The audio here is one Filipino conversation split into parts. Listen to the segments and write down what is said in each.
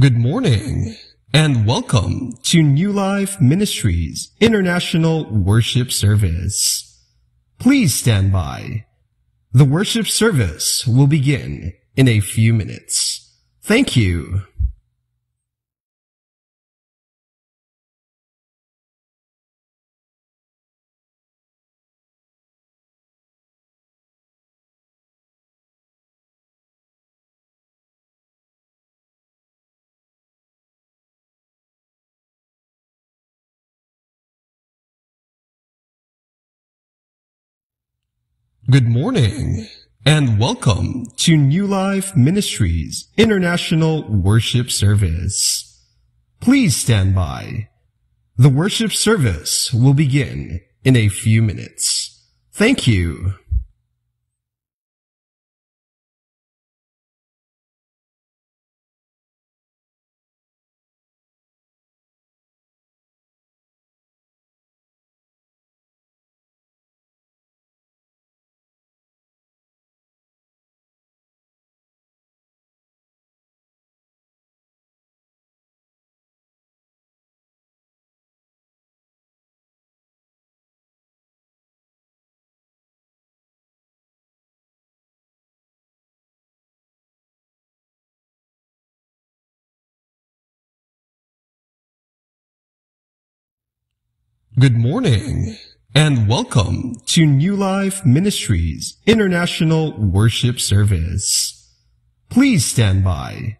Good morning and welcome to New Life Ministries International Worship Service. Please stand by. The worship service will begin in a few minutes. Thank you. Good morning and welcome to New Life Ministries International Worship Service. Please stand by. The worship service will begin in a few minutes. Thank you. Good morning and welcome to New Life Ministries International Worship Service. Please stand by.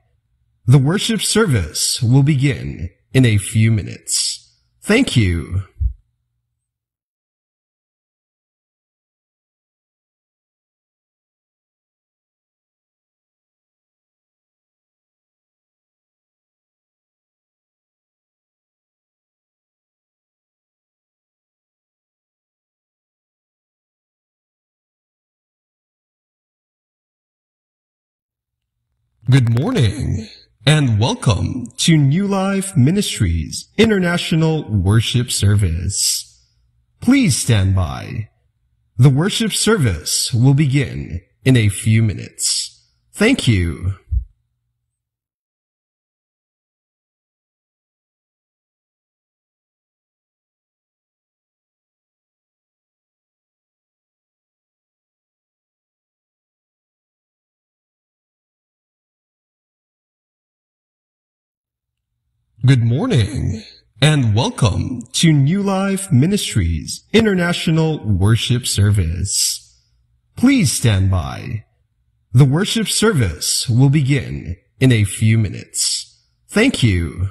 The worship service will begin in a few minutes. Thank you. Good morning and welcome to New Life Ministries International Worship Service. Please stand by. The worship service will begin in a few minutes. Thank you. Good morning and welcome to New Life Ministries International Worship Service. Please stand by. The worship service will begin in a few minutes. Thank you.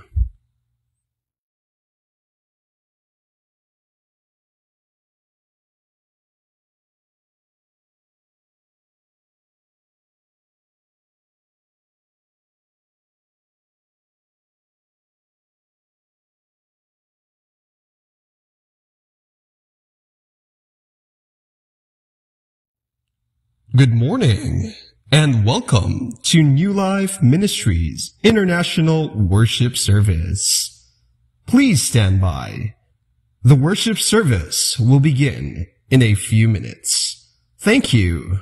Good morning and welcome to New Life Ministries International Worship Service. Please stand by. The worship service will begin in a few minutes. Thank you.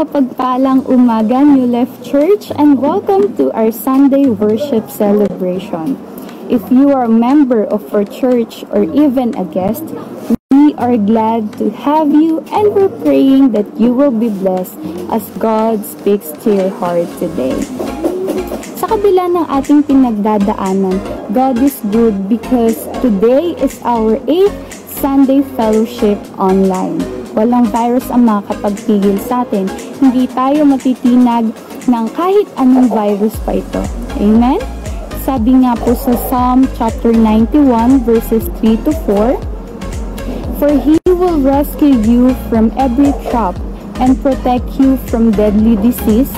Mapagpalang umaga, New Life Church, and welcome to our Sunday worship celebration. If you are a member of our church or even a guest, we are glad to have you and we're praying that you will be blessed as God speaks to your heart today. Sa kabila ng ating pinagdadaanan, God is good because today is our 8th Sunday Fellowship online. Walang virus ang makakapagpigil sa atin. Hindi tayo matitinag ng kahit anong virus pa ito. Amen? Sabi nga po sa Psalm chapter 91 verses 3 to 4, For He will rescue you from every trap and protect you from deadly disease.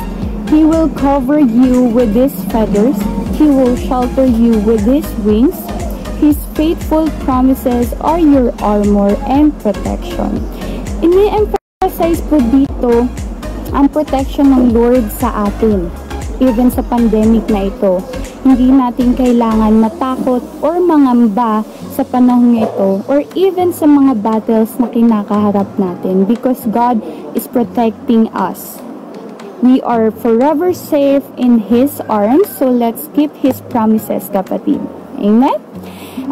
He will cover you with His feathers. He will shelter you with His wings. His faithful promises are your armor and protection. Ini-emphasize po dito ang protection ng Lord sa atin. Even sa pandemic na ito, hindi natin kailangan matakot or mangamba sa panahon ito or even sa mga battles na kinakaharap natin because God is protecting us. We are forever safe in His arms, so let's keep His promises, kapatid. Amen?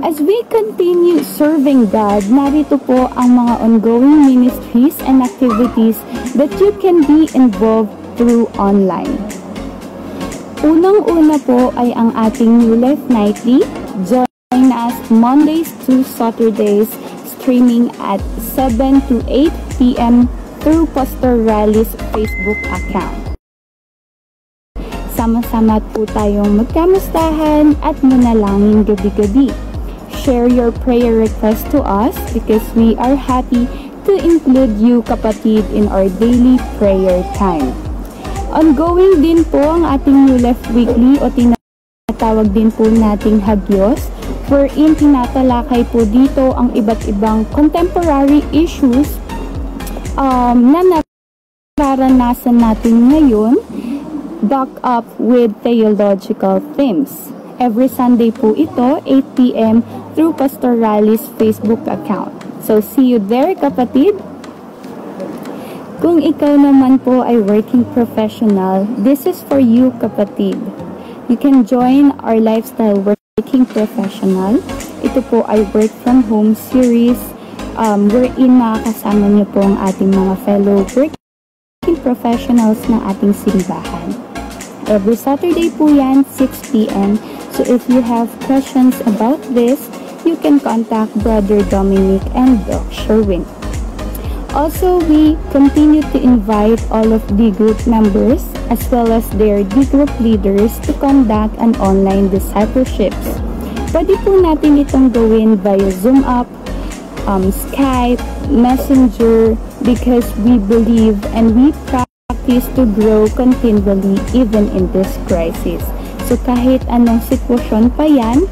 As we continue serving God, narito po ang mga ongoing ministries and activities that you can be involved through online. Unang-una po ay ang ating New Life Nightly. Join us Mondays to Saturdays streaming at 7 to 8 p.m. through Pastor Riley's Facebook account. Sama-sama po tayong magkamustahan at manalangin gabi-gabi. Share your prayer request to us because we are happy to include you kapatid in our daily prayer time. Ongoing din po ang ating New Left Weekly o tinatawag din po nating Hagyos wherein tinatalakay po dito ang iba't ibang contemporary issues um, na nararanasan natin ngayon back up with theological themes. Every Sunday po ito, 8pm, through Pastor Riley's Facebook account. So, see you there, kapatid! Kung ikaw naman po ay working professional, this is for you, kapatid. You can join our lifestyle working professional. Ito po ay work from home series um, wherein makakasama niyo po ang ating mga fellow working professionals ng ating simbahan. Every Saturday po yan, 6pm. So if you have questions about this, you can contact Brother Dominic and Doc Sherwin. Also, we continue to invite all of the group members as well as their D group leaders to conduct an online discipleships. Pwede po natin itong gawin via Zoom app, um, Skype, Messenger, because we believe and we practice is to grow continually even in this crisis. So kahit anong sitwasyon pa yan,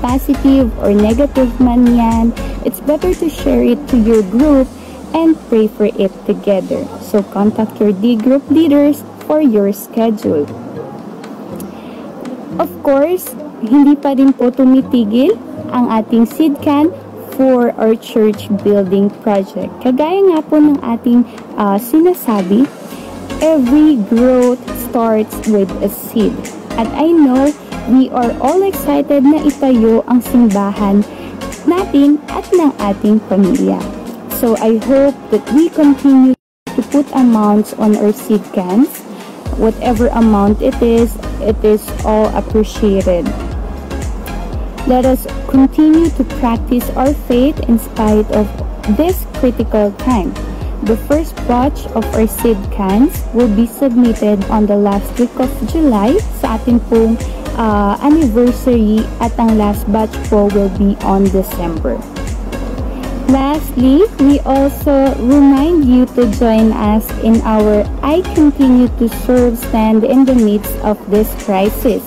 positive or negative man yan, it's better to share it to your group and pray for it together. So contact your D group leaders for your schedule. Of course, hindi pa rin po tumitigil ang ating seed can for our church building project. Kagaya nga po ng ating uh, sinasabi, every growth starts with a seed. At I know we are all excited na itayo ang simbahan natin at ng ating pamilya. So I hope that we continue to put amounts on our seed cans. Whatever amount it is, it is all appreciated. Let us continue to practice our faith in spite of this critical time. The first batch of our seed cans will be submitted on the last week of July sa ating pong uh, anniversary at ang last batch po will be on December. Lastly, we also remind you to join us in our I Continue to Serve stand in the midst of this crisis.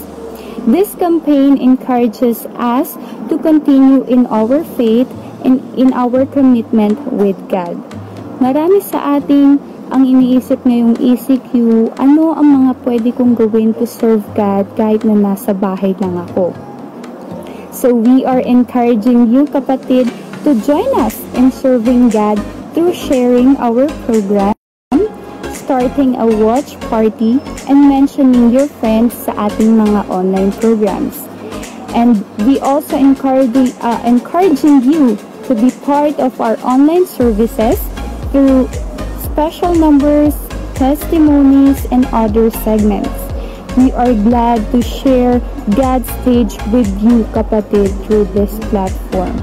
This campaign encourages us to continue in our faith and in our commitment with God. Marami sa ating ang iniisip ngayong ECQ, ano ang mga pwede kong gawin to serve God kahit na nasa bahay lang ako. So we are encouraging you kapatid to join us in serving God through sharing our program, starting a watch party and mentioning your friends sa ating mga online programs. And we also encourage, uh, encouraging you to be part of our online services through special numbers, testimonies, and other segments. We are glad to share God's stage with you, kapatid, through this platform.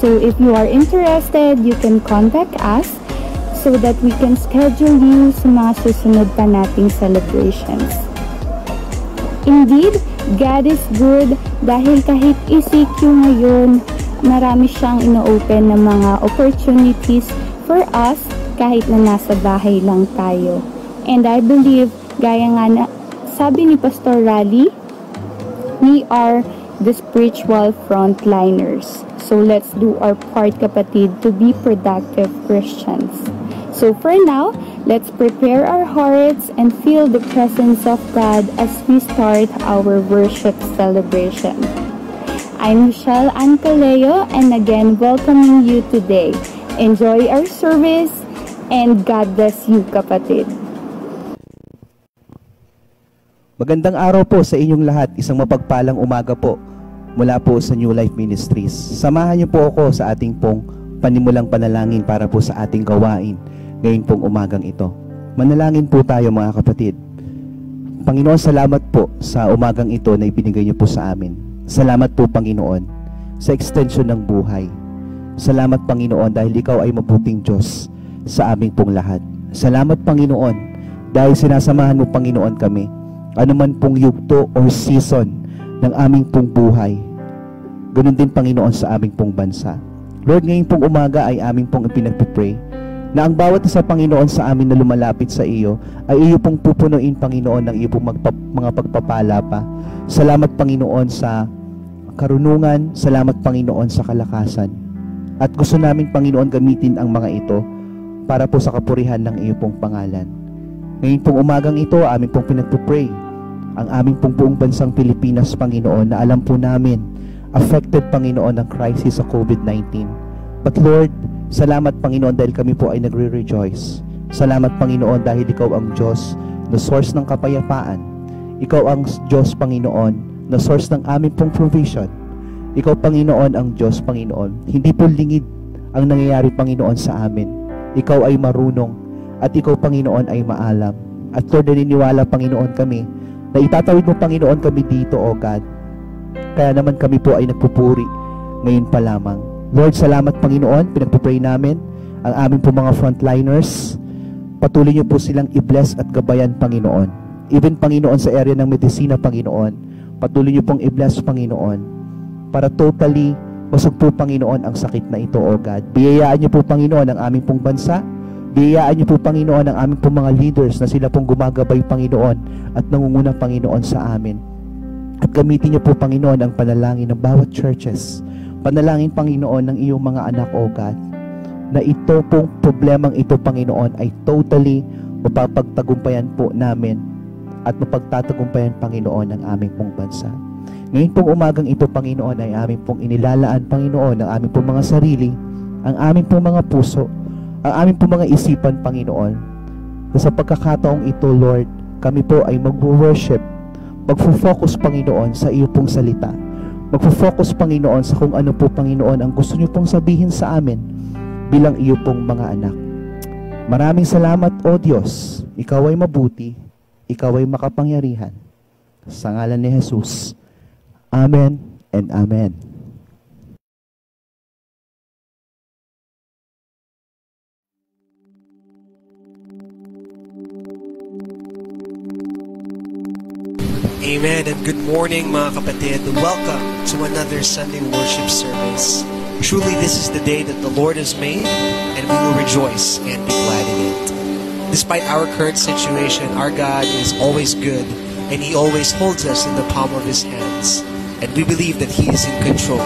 So if you are interested, you can contact us so that we can schedule you sa mga susunod pa nating celebrations. Indeed, God is good dahil kahit ECQ ngayon, marami siyang ino-open ng mga opportunities for us kahit na nasa bahay lang tayo. And I believe, gaya nga na sabi ni Pastor Raleigh, we are the spiritual frontliners. So let's do our part kapatid to be productive Christians. So for now, let's prepare our hearts and feel the presence of God as we start our worship celebration. I'm Michelle Ancaleo and again welcoming you today. Enjoy our service and God bless you kapatid. Magandang araw po sa inyong lahat. Isang mapagpalang umaga po mula po sa New Life Ministries. Samahan niyo po ako sa ating pong panimulang panalangin para po sa ating gawain ngayon pong umagang ito. Manalangin po tayo mga kapatid. Panginoon, salamat po sa umagang ito na ibinigay niyo po sa amin. Salamat po Panginoon sa extension ng buhay. Salamat Panginoon dahil ikaw ay mabuting Diyos sa aming pong lahat. Salamat Panginoon dahil sinasamahan mo Panginoon kami anuman pong yugto or season ng aming pong buhay Ganun din Panginoon sa aming pong bansa. Lord, ngayon pong umaga ay aming pong ipinagpipray na ang bawat isa Panginoon sa amin na lumalapit sa iyo ay iyo pong pupunuin Panginoon ng iyo pong magpa, mga pagpapala pa. Salamat Panginoon sa karunungan, salamat Panginoon sa kalakasan. At gusto namin Panginoon gamitin ang mga ito para po sa kapurihan ng iyo pong pangalan. Ngayon pong umagang ito, aming pong pinagpipray ang aming pong buong bansang Pilipinas, Panginoon, na alam po namin affected Panginoon ng crisis sa COVID-19. But Lord, salamat Panginoon dahil kami po ay nagre-rejoice. Salamat Panginoon dahil Ikaw ang Diyos na source ng kapayapaan. Ikaw ang Diyos Panginoon na source ng aming pong provision. Ikaw Panginoon ang Diyos Panginoon. Hindi po lingid ang nangyayari Panginoon sa amin. Ikaw ay marunong at Ikaw Panginoon ay maalam. At Lord, naniniwala Panginoon kami na itatawid mo Panginoon kami dito, O God, kaya naman kami po ay nagpupuri ngayon pa lamang. Lord, salamat Panginoon. Pinagpupray namin ang aming po mga frontliners. Patuloy niyo po silang i-bless at gabayan, Panginoon. Even, Panginoon, sa area ng medisina, Panginoon. Patuloy niyo pong i-bless, Panginoon. Para totally Basog po, Panginoon, ang sakit na ito, O God. Biyayaan niyo po, Panginoon, ang aming pong bansa. Biyayaan niyo po, Panginoon, ang aming pong mga leaders na sila pong gumagabay, Panginoon, at nangunguna, Panginoon, sa amin. At gamitin niyo po, Panginoon, ang panalangin ng bawat churches. Panalangin, Panginoon, ng iyong mga anak, O God, na ito pong problemang ito, Panginoon, ay totally mapapagtagumpayan po namin at mapagtatagumpayan, Panginoon, ng aming pong bansa. Ngayon pong umagang ito, Panginoon, ay aming pong inilalaan, Panginoon, ang aming pong mga sarili, ang aming pong mga puso, ang aming pong mga isipan, Panginoon. Na sa pagkakataong ito, Lord, kami po ay mag-worship Magfo-focus, Panginoon, sa iyo pong salita. Magfo-focus, Panginoon, sa kung ano po, Panginoon, ang gusto niyo pong sabihin sa amin bilang iyo pong mga anak. Maraming salamat, O Diyos. Ikaw ay mabuti. Ikaw ay makapangyarihan. Sa ngalan ni Jesus. Amen and Amen. Amen and good morning mga kapatid. Welcome to another Sunday worship service. Truly this is the day that the Lord has made and we will rejoice and be glad in it. Despite our current situation, our God is always good and He always holds us in the palm of His hands. And we believe that He is in control.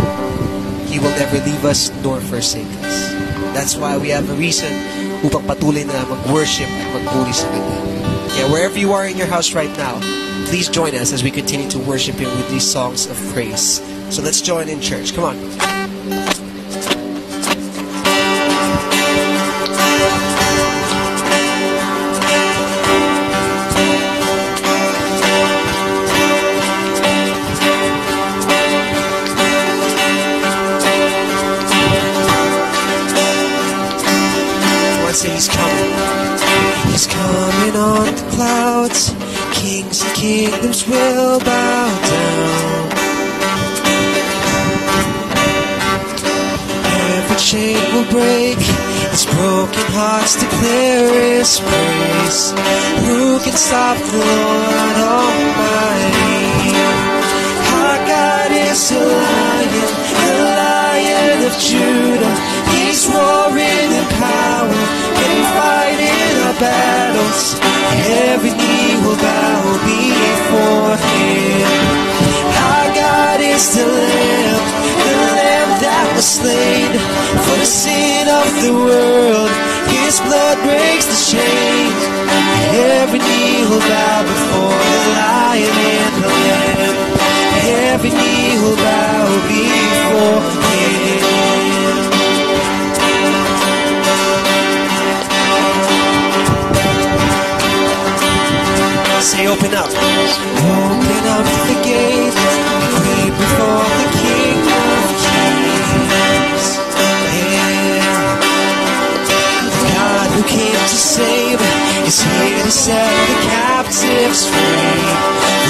He will never leave us nor forsake us. That's why we have a reason upang patuloy na mag-worship at magpuri sa Kanya. Yeah, wherever you are in your house right now, please join us as we continue to worship Him with these songs of praise. So let's join in church. Come on. is coming on the clouds. Kings and kingdoms will bow down. Every chain will break. Its broken hearts declare His praise. Who can stop the Lord Almighty? Our God is a lion, the Lion of Judah. He's roaring in power and fire battles. Every knee will bow before Him. Our God is the Lamb, the Lamb that was slain for the sin of the world. His blood breaks the chains. Every knee will bow before the Lion and the Lamb. Every knee will bow before Say, open up. Open up the gate. We before the King of Kings. The God who came to save is here to set the captives free.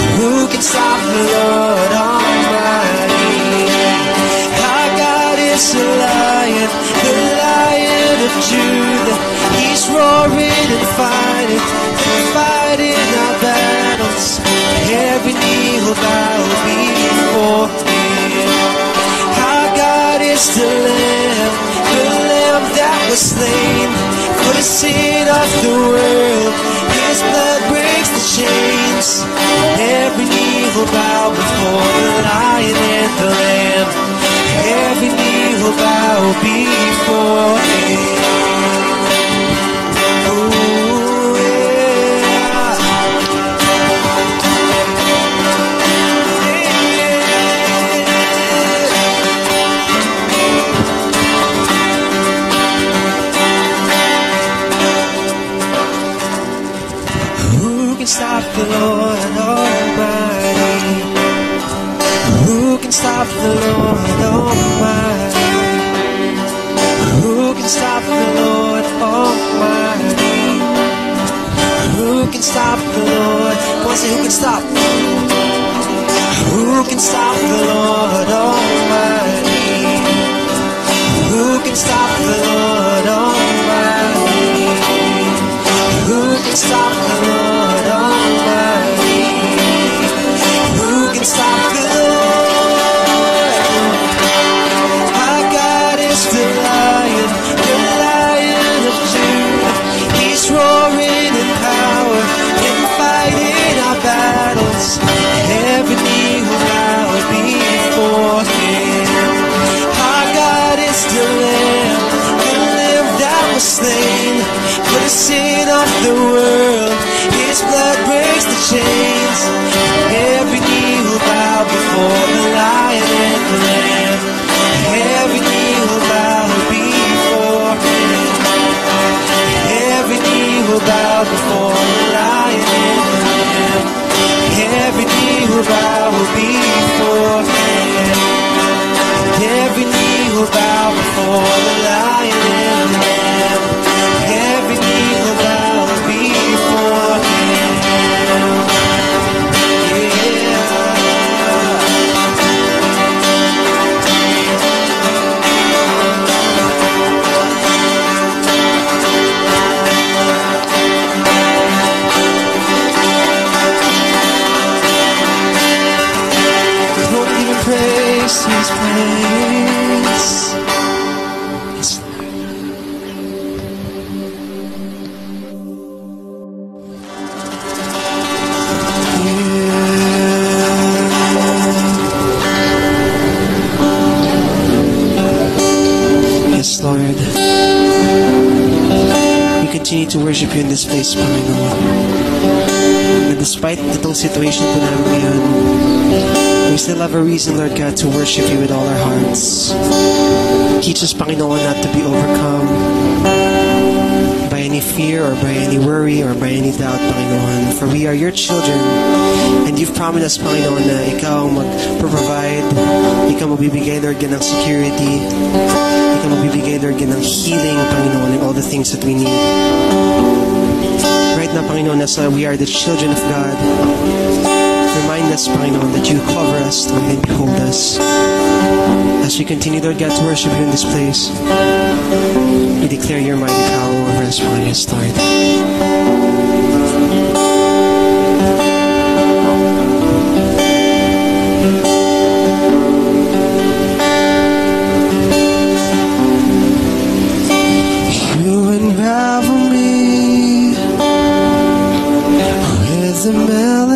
The of the world. His blood breaks the chains. Every knee will bow before the Lion and the Lamb. Every knee will bow before Him. Lord Almighty? Who can stop the Lord Almighty? Who can stop the Lord Almighty? Who can stop the Lord? Come on, say who can stop? Who can stop the Lord Almighty? Who can stop the Lord Almighty? Who can stop praise His praise. Yes, Lord. We continue to worship you in this place, Panginoon. And despite itong situation po namin ngayon, still have a reason, Lord God, to worship you with all our hearts. Teach us, Panginoon, not to be overcome by any fear or by any worry or by any doubt, Panginoon. For we are your children and you've promised us, Panginoon, na ikaw ang mag-provide, ikaw magbibigay, Lord God, ng security, ikaw magbibigay, Lord God, ng healing, Panginoon, and all the things that we need. Right now, Panginoon, as uh, we are the children of God, Remind us, Panginoon, that you cover us, Lord, and behold us. As we continue, Lord God, to worship you in this place, we declare your mighty power over us, Panginoon, yes, Lord. the melody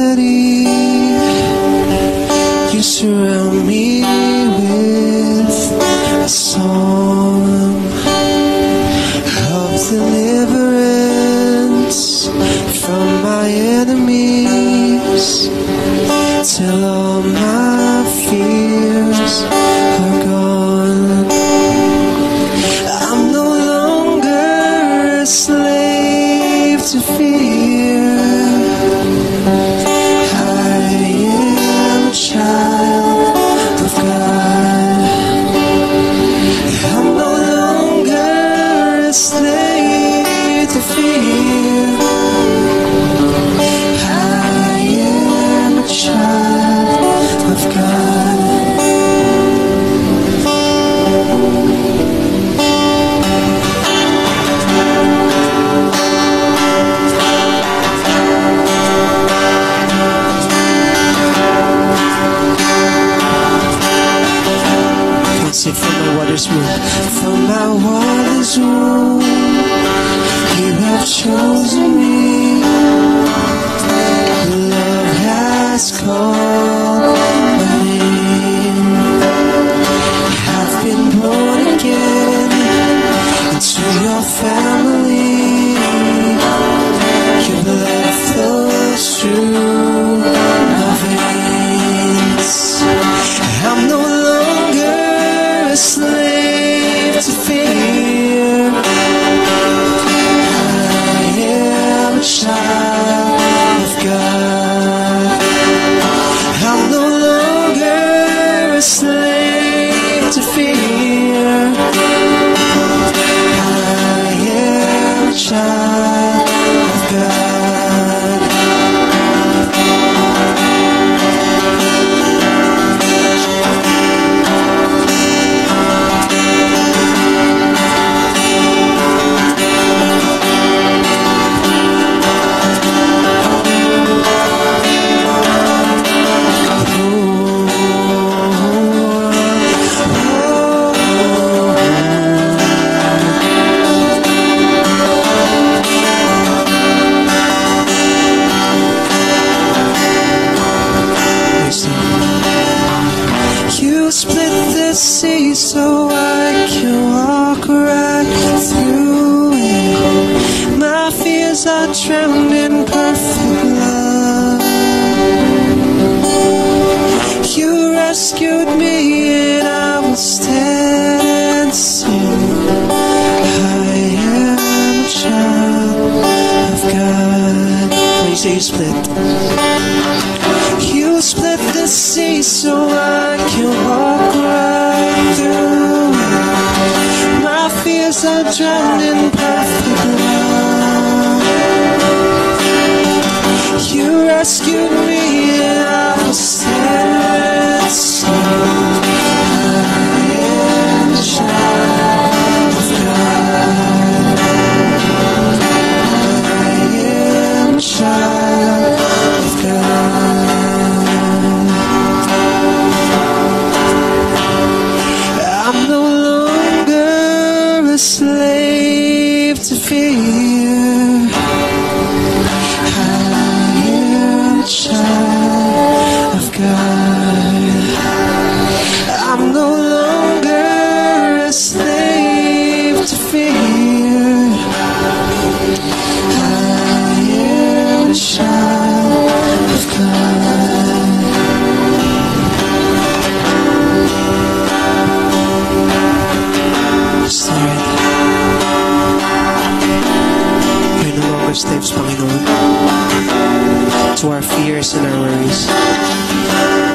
cares and our worries.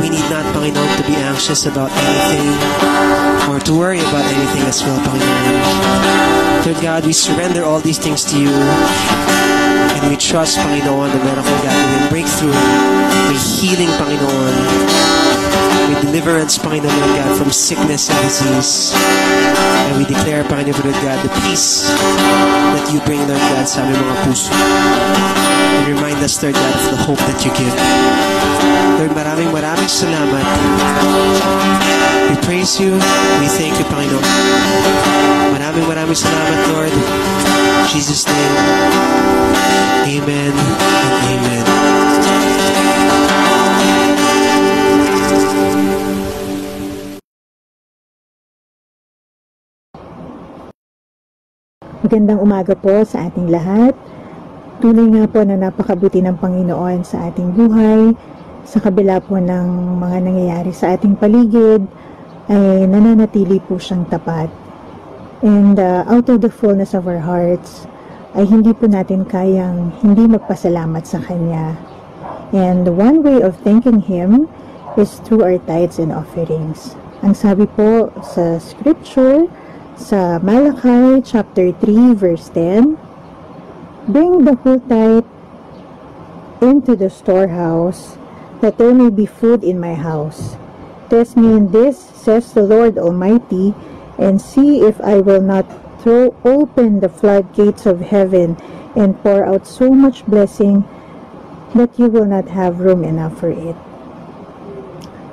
We need not, Panginoon, to be anxious about anything or to worry about anything as well, Panginoon. Lord God, we surrender all these things to you. And we trust, Panginoon, na meron kang gagawin breakthrough. May healing, Panginoon. May deliverance, Panginoon, God, from sickness and disease. And we declare, Panginoon, God, the peace that you bring, Lord God, sa aming mga puso. And remind us, Lord God, of the hope that you give. Lord, maraming maraming salamat. We praise you. We thank you, Panginoon. Maraming maraming salamat, Lord. Jesus' name, Amen and Amen. Magandang umaga po sa ating lahat. Tunay nga po na napakabuti ng Panginoon sa ating buhay. Sa kabila po ng mga nangyayari sa ating paligid, ay nananatili po siyang tapat. And uh, out of the fullness of our hearts, ay hindi po natin kayang hindi magpasalamat sa Kanya. And one way of thanking Him is through our tithes and offerings. Ang sabi po sa scripture, sa Malachi chapter 3 verse 10, Bring the whole tithe into the storehouse, that there may be food in my house. Test me in this, says the Lord Almighty, and see if I will not throw open the floodgates of heaven and pour out so much blessing that you will not have room enough for it.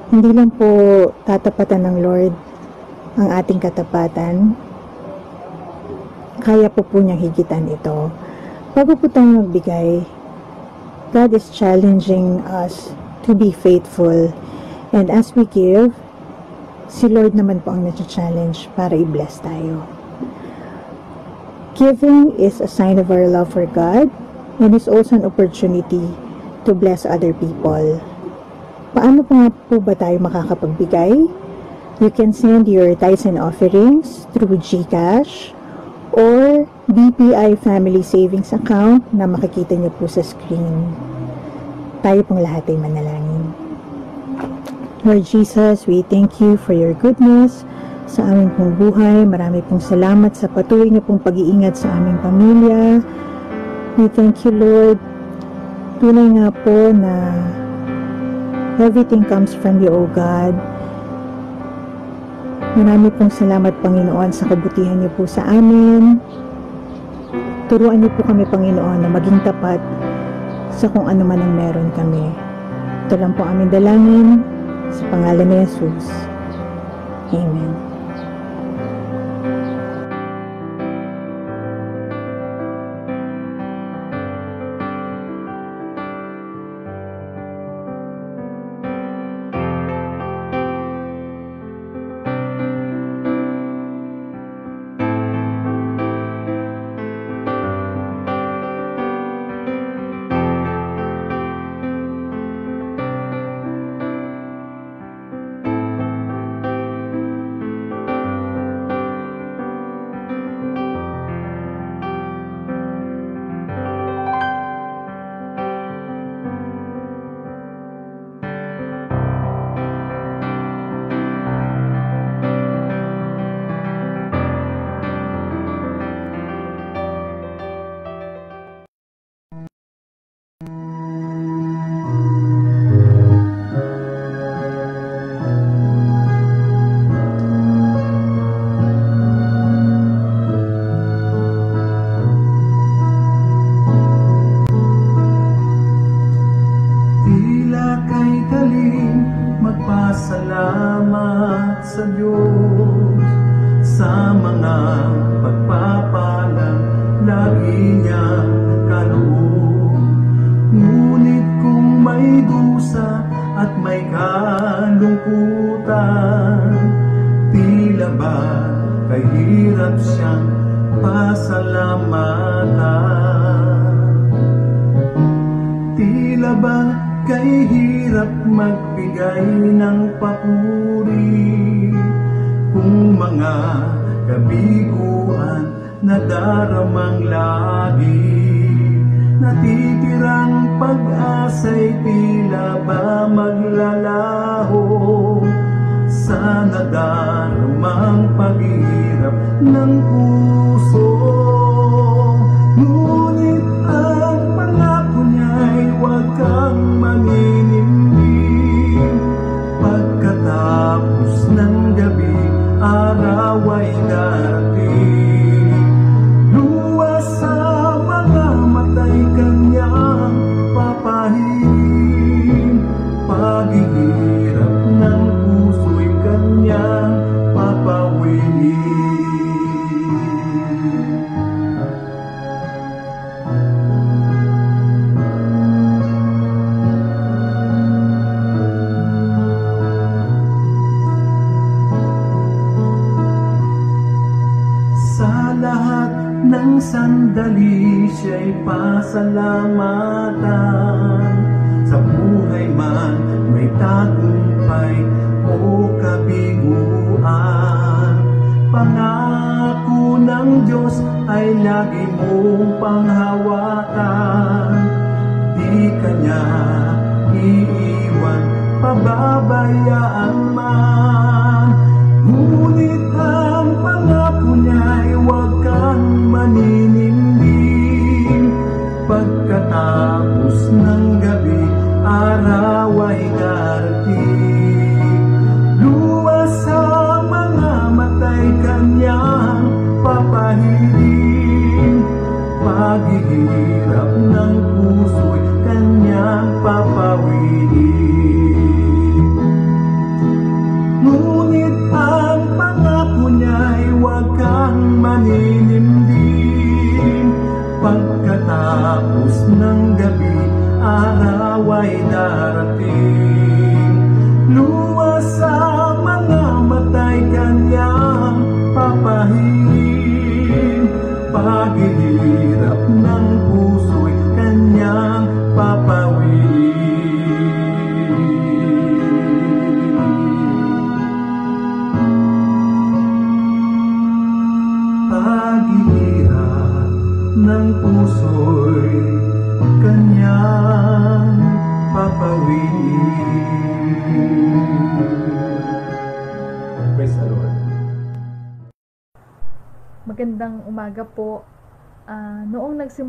Hindi lang po tatapatan ng Lord ang ating katapatan, kaya po po niyang higitan ito. Bago po tayo magbigay, God is challenging us to be faithful. And as we give, si Lord naman po ang nag-challenge para i-bless tayo. Giving is a sign of our love for God and is also an opportunity to bless other people. Paano po nga po ba tayo makakapagbigay? You can send your tithes and offerings through GCash or BPI Family Savings Account na makikita niyo po sa screen. Tayo pong lahat ay manalangin. Lord Jesus, we thank you for your goodness sa aming pong buhay. Marami pong salamat sa patuloy niyo pong pag-iingat sa aming pamilya. We thank you, Lord. Tunay nga po na everything comes from you, O God. Marami pong salamat, Panginoon, sa kabutihan niyo po sa amin. Turuan niyo po kami, Panginoon, na maging tapat sa kung ano man ang meron kami. Ito lang po aming dalangin sa pangalan ni Jesus. Amen.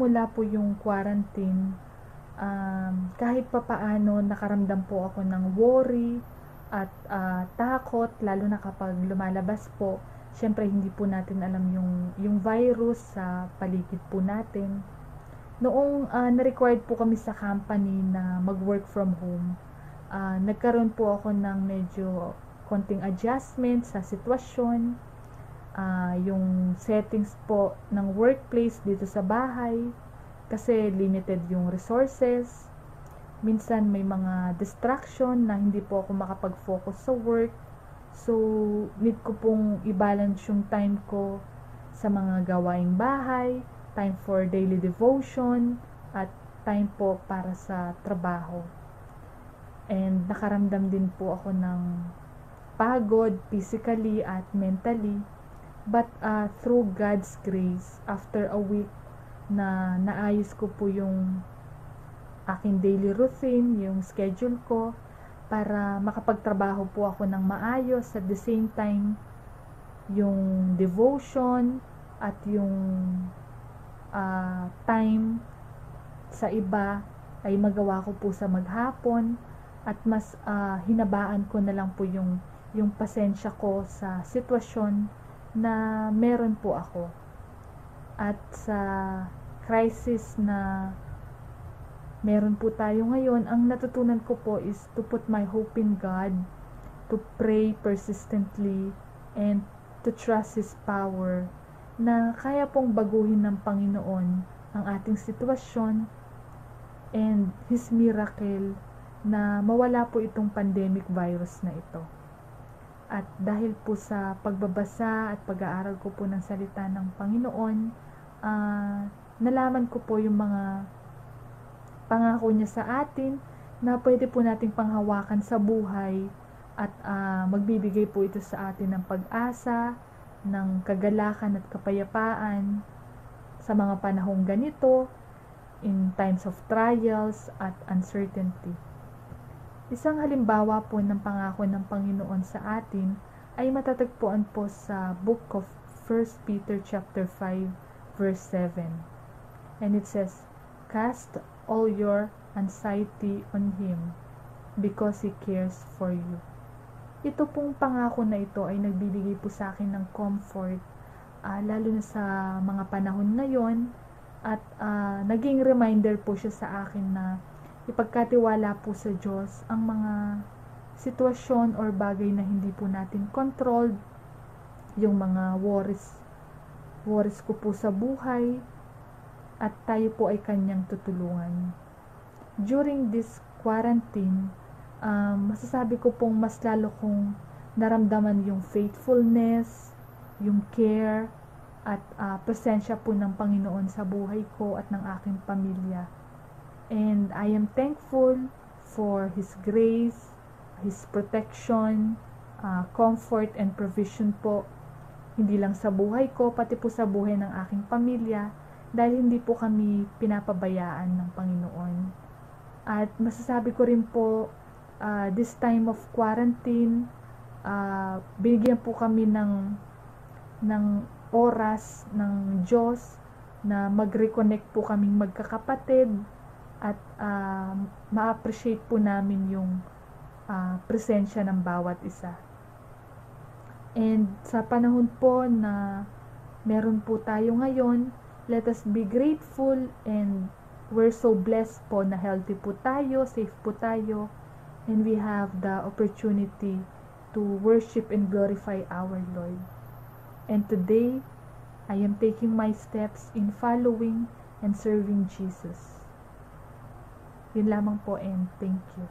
Nagsimula po yung quarantine, um, kahit papaano nakaramdam po ako ng worry at ah, takot, lalo na kapag lumalabas po. Siyempre, hindi po natin alam yung, yung virus sa paligid po natin. Noong ah, na-required po kami sa company na mag-work from home, ah, nagkaroon po ako ng medyo konting adjustment sa sitwasyon ah, yung settings po ng workplace dito sa bahay kasi limited yung resources. Minsan may mga distraction na hindi po ako makapag-focus sa work. So, need ko pong i-balance yung time ko sa mga gawaing bahay, time for daily devotion, at time po para sa trabaho. And nakaramdam din po ako ng pagod physically at mentally. But uh, through God's grace, after a week na naayos ko po yung aking daily routine, yung schedule ko, para makapagtrabaho po ako ng maayos at the same time yung devotion at yung ah, time sa iba ay magawa ko po sa maghapon. At mas ah, hinabaan ko na lang po yung yung pasensya ko sa sitwasyon na meron po ako at sa crisis na meron po tayo ngayon, ang natutunan ko po is to put my hope in God, to pray persistently, and to trust His power na kaya pong baguhin ng Panginoon ang ating sitwasyon and His miracle na mawala po itong pandemic virus na ito. At dahil po sa pagbabasa at pag-aaral ko po ng salita ng Panginoon, ah, nalaman ko po yung mga pangako niya sa atin na pwede po nating panghawakan sa buhay at ah, magbibigay po ito sa atin ng pag-asa, ng kagalakan at kapayapaan sa mga panahong ganito, in times of trials at uncertainty. Isang halimbawa po ng pangako ng Panginoon sa atin ay matatagpuan po sa book of 1 Peter chapter 5 verse 7. And it says, Cast all your anxiety on Him because He cares for you. ito pong pangako na ito ay nagbibigay po sa akin ng comfort, uh, lalo na sa mga panahon ngayon, at uh, naging reminder po siya sa akin na ipagkatiwala po sa Diyos ang mga sitwasyon or bagay na hindi po natin controlled, yung mga worries, worries ko po sa buhay, at tayo po ay kanyang tutulungan. During this quarantine, um, masasabi ko pong mas lalo kong naramdaman yung faithfulness, yung care, at uh, presensya po ng Panginoon sa buhay ko at ng aking pamilya. And I am thankful for His grace, His protection, uh, comfort, and provision po. Hindi lang sa buhay ko, pati po sa buhay ng aking pamilya, dahil hindi po kami pinapabayaan ng Panginoon. At masasabi ko rin po, uh, this time of quarantine, uh, binigyan po kami ng, ng oras ng Diyos na mag-reconnect po kaming magkakapatid at uh, ma-appreciate po namin yung uh, presensya ng bawat isa. And sa panahon po na meron po tayo ngayon, let us be grateful and we're so blessed po na healthy po tayo, safe po tayo, and we have the opportunity to worship and glorify our Lord. And today, I am taking my steps in following and serving Jesus. Yun lamang po and thank you.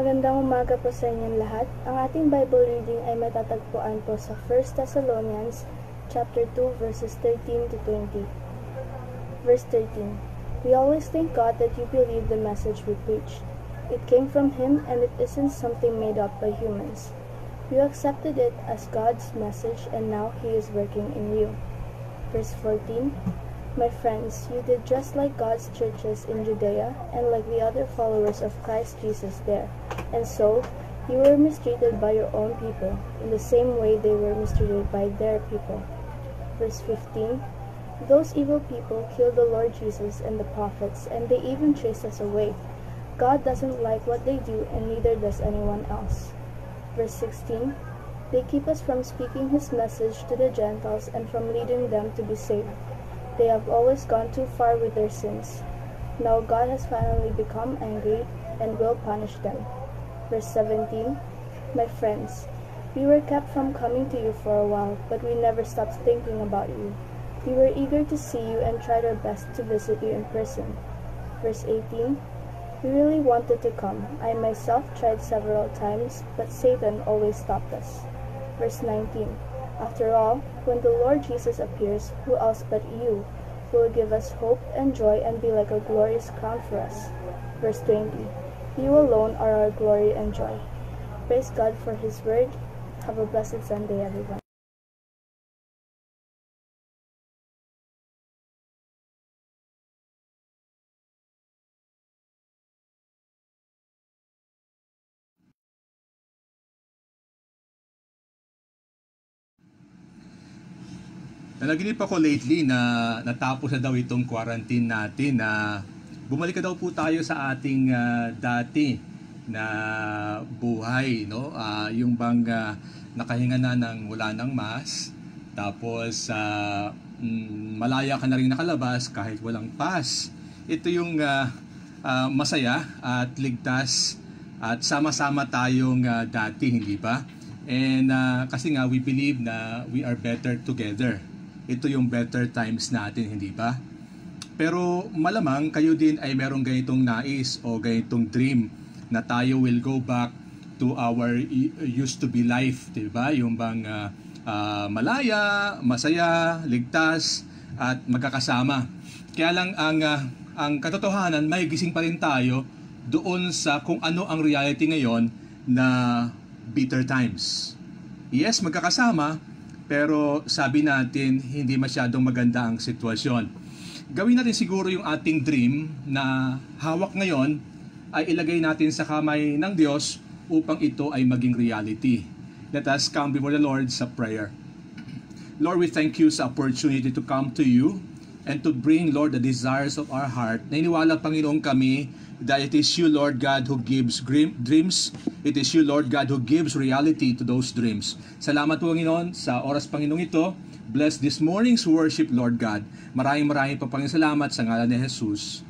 Magandang umaga po sa inyong lahat. Ang ating Bible reading ay matatagpuan po sa 1 Thessalonians chapter 2 verses 13 to 20. Verse 13. We always thank God that you believe the message we preach. It came from him and it isn't something made up by humans. You accepted it as God's message and now he is working in you. Verse 14. My friends, you did just like God's churches in Judea and like the other followers of Christ Jesus there. And so, you were mistreated by your own people in the same way they were mistreated by their people. Verse 15 Those evil people killed the Lord Jesus and the prophets, and they even chased us away. God doesn't like what they do, and neither does anyone else. Verse 16 They keep us from speaking his message to the Gentiles and from leading them to be saved. They have always gone too far with their sins. Now God has finally become angry and will punish them. Verse 17 My friends, we were kept from coming to you for a while, but we never stopped thinking about you. We were eager to see you and tried our best to visit you in person. Verse 18 We really wanted to come. I myself tried several times, but Satan always stopped us. Verse 19 After all, when the Lord Jesus appears, who else but you will give us hope and joy and be like a glorious crown for us? Verse 20 You alone are our glory and joy. Praise God for His word. Have a blessed Sunday, everyone. Nanaginip ako lately na natapos na daw itong quarantine natin na bumalik daw po tayo sa ating ah, dati na buhay, no? Ah, yung bang ah, nakahinga na ng wala ng mask, tapos ah, mm, malaya ka na rin nakalabas kahit walang pass. Ito yung ah, ah, masaya at ligtas at sama-sama tayong ah, dati, hindi ba? And ah, kasi nga we believe na we are better together. Ito yung better times natin, hindi ba? Pero malamang kayo din ay merong ganitong nais o ganitong dream na tayo will go back to our used to be life, 'di ba? Yung bang ah, ah, malaya, masaya, ligtas at magkakasama. Kaya lang ang ah, ang katotohanan may gising pa rin tayo doon sa kung ano ang reality ngayon na bitter times. Yes, magkakasama, pero sabi natin hindi masyadong maganda ang sitwasyon. Gawin natin siguro yung ating dream na hawak ngayon ay ilagay natin sa kamay ng Diyos upang ito ay maging reality. Let us come before the Lord sa prayer. Lord, we thank you sa opportunity to come to you and to bring, Lord, the desires of our heart. Nainiwala, Panginoon, kami that it is you, Lord God, who gives dreams. It is you, Lord God, who gives reality to those dreams. Salamat, Panginoon, sa oras, Panginoon, ito. Bless this morning's worship, Lord God. Maraming maraming pa, Panginoon, salamat sa ngalan ni Jesus.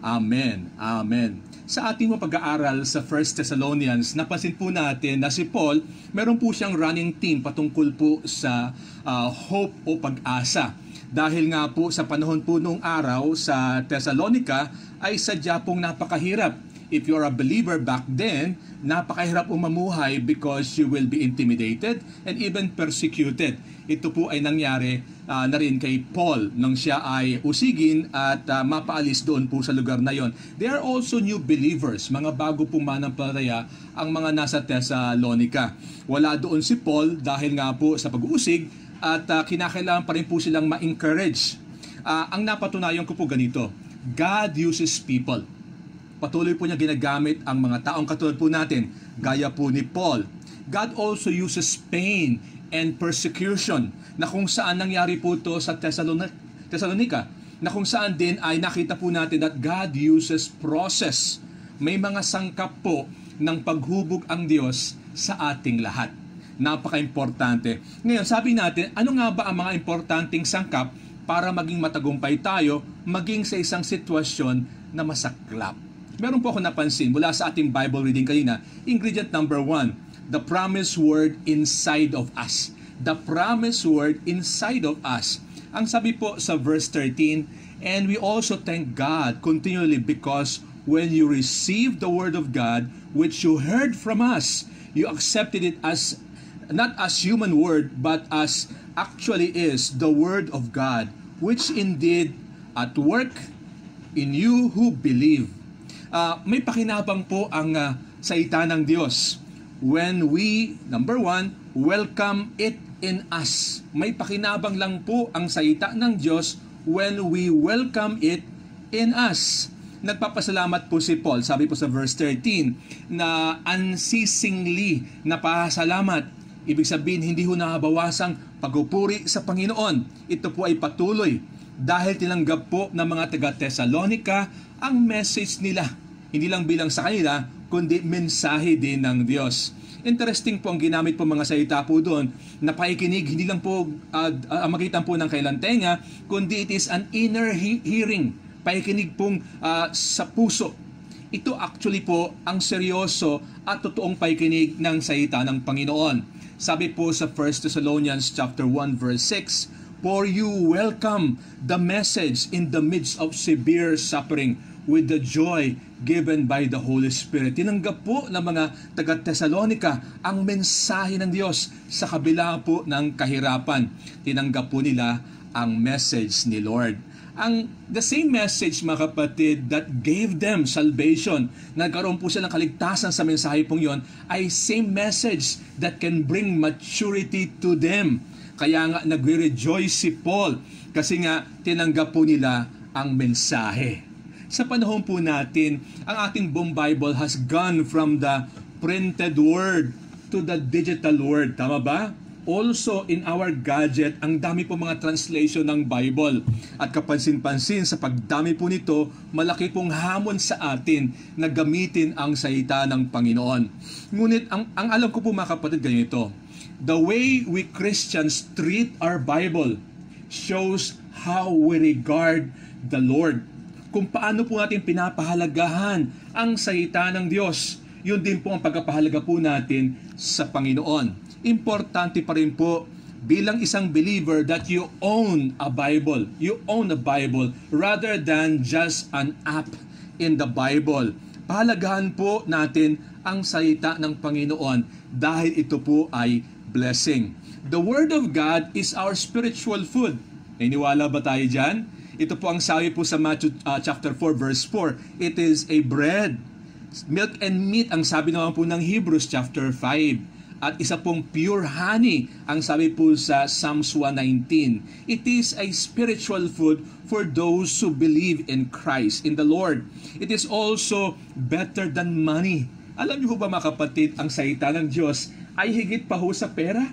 Amen. Amen. Sa ating pag-aaral sa 1 Thessalonians, napansin po natin na si Paul, meron po siyang running team patungkol po sa ah, hope o pag-asa. Dahil nga po sa panahon po noong araw sa Thessalonica ay sadya pong napakahirap. If you're a believer back then, napakahirap umamuhay because you will be intimidated and even persecuted. Ito po ay nangyari ah, na rin kay Paul nang siya ay usigin at ah, mapaalis doon po sa lugar na yon. They are also new believers, mga bago pong manampalataya ang mga nasa Thessalonica. Wala doon si Paul dahil nga po sa pag-uusig at ah, kinakailangan pa rin po silang ma-encourage. Ah, ang napatunayan ko po ganito, God uses people. Patuloy po niya ginagamit ang mga taong katulad po natin, gaya po ni Paul. God also uses pain and persecution na kung saan nangyari po ito sa Thessalon- Thessalonica na kung saan din ay nakita po natin that God uses process. May mga sangkap po ng paghubog ang Diyos sa ating lahat. Napaka-importante. Ngayon, sabi natin, ano nga ba ang mga importanteng sangkap para maging matagumpay tayo, maging sa isang sitwasyon na masaklap? Meron po ako napansin mula sa ating Bible reading kanina, ingredient number one, the promised word inside of us. The promised word inside of us. Ang sabi po sa verse 13, And we also thank God continually because when you received the word of God, which you heard from us, you accepted it as not as human word, but as actually is the word of God, which indeed at work in you who believe. Uh, may pakinabang po ang uh, salita ng Diyos when we, number one, welcome it in us. May pakinabang lang po ang salita ng Diyos when we welcome it in us. Nagpapasalamat po si Paul, sabi po sa verse 13, na unceasingly napasalamat. Ibig sabihin, hindi ho nakabawasang pagupuri sa Panginoon. Ito po ay patuloy dahil tinanggap po ng mga taga-Thessalonica ang message nila. Hindi lang bilang sa kanila, kundi mensahe din ng Diyos. Interesting po ang ginamit po mga salita po doon na paikinig, hindi lang po uh, uh, makita po ng kailan tenga, kundi it is an inner he- hearing pakikinig pong uh, sa puso. Ito actually po ang seryoso at totoong pakikinig ng salita ng Panginoon. Sabi po sa 1 Thessalonians chapter 1 verse 6, For you welcome the message in the midst of severe suffering with the joy given by the Holy Spirit. Tinanggap po ng mga taga-Thessalonica ang mensahe ng Diyos sa kabila po ng kahirapan. Tinanggap po nila ang message ni Lord ang the same message mga kapatid that gave them salvation, nagkaroon po sila ng kaligtasan sa mensahe pong yon, ay same message that can bring maturity to them. Kaya nga nagre-rejoice si Paul kasi nga tinanggap po nila ang mensahe. Sa panahon po natin, ang ating buong Bible has gone from the printed word to the digital word. Tama ba? Also in our gadget, ang dami po mga translation ng Bible. At kapansin-pansin sa pagdami po nito, malaki pong hamon sa atin na gamitin ang salita ng Panginoon. Ngunit ang, ang alam ko po mga kapatid ganito, the way we Christians treat our Bible shows how we regard the Lord. Kung paano po natin pinapahalagahan ang salita ng Diyos. Yun din po ang pagkapahalaga po natin sa Panginoon importante pa rin po bilang isang believer that you own a Bible. You own a Bible rather than just an app in the Bible. Pahalagahan po natin ang salita ng Panginoon dahil ito po ay blessing. The Word of God is our spiritual food. Naniniwala ba tayo dyan? Ito po ang sabi po sa Matthew uh, chapter 4 verse 4. It is a bread. Milk and meat ang sabi naman po ng Hebrews chapter 5 at isa pong pure honey ang sabi po sa Psalms 119. It is a spiritual food for those who believe in Christ, in the Lord. It is also better than money. Alam niyo ba mga kapatid, ang salita ng Diyos ay higit pa ho sa pera?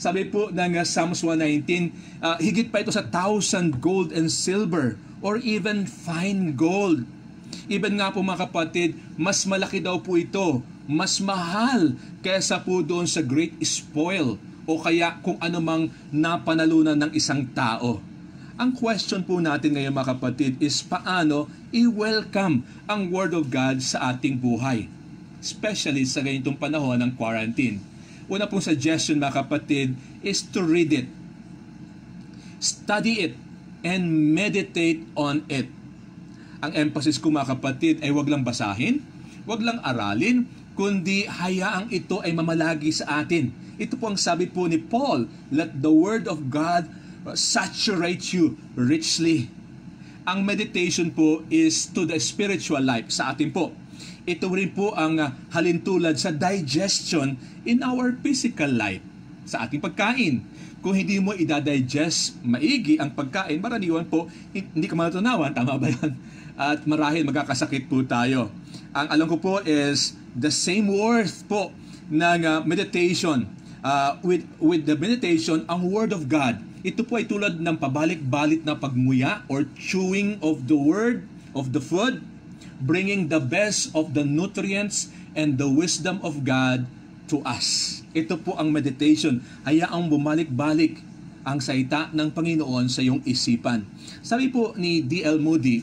Sabi po ng uh, Psalms 119, uh, higit pa ito sa thousand gold and silver or even fine gold. Even nga po mga kapatid, mas malaki daw po ito mas mahal kaysa po doon sa great spoil o kaya kung anumang napanalunan ng isang tao. Ang question po natin ngayon mga kapatid is paano i-welcome ang Word of God sa ating buhay. Especially sa ganitong panahon ng quarantine. Una pong suggestion mga kapatid is to read it. Study it and meditate on it. Ang emphasis ko mga kapatid ay wag lang basahin, wag lang aralin, kundi hayaang ito ay mamalagi sa atin. Ito po ang sabi po ni Paul, let the word of God saturate you richly. Ang meditation po is to the spiritual life sa atin po. Ito rin po ang ah, halintulad sa digestion in our physical life sa ating pagkain. Kung hindi mo idadigest maigi ang pagkain, maraniwan po, hindi ka matutunawan, tama ba yan? At marahil magkakasakit po tayo. Ang alam ko po is the same worth po ng uh, meditation. Uh, with, with the meditation, ang Word of God, ito po ay tulad ng pabalik-balit na pagmuya or chewing of the Word, of the food, bringing the best of the nutrients and the wisdom of God to us. Ito po ang meditation. Hayaang bumalik-balik ang saita ng Panginoon sa iyong isipan. Sabi po ni D.L. Moody,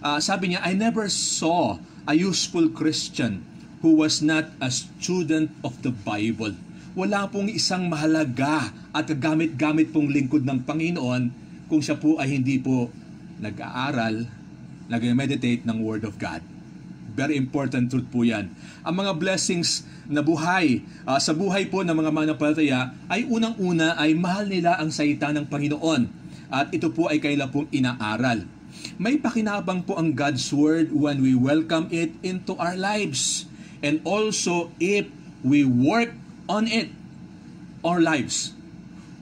uh, sabi niya, I never saw a useful Christian who was not a student of the Bible. Wala pong isang mahalaga at gamit-gamit pong lingkod ng Panginoon kung siya po ay hindi po nag-aaral nag-meditate ng Word of God. Very important truth po yan. Ang mga blessings na buhay, uh, sa buhay po ng mga manampalataya, ay unang-una ay mahal nila ang salita ng Panginoon. At ito po ay kaila pong inaaral. May pakinabang po ang God's Word when we welcome it into our lives. And also if we work on it, our lives.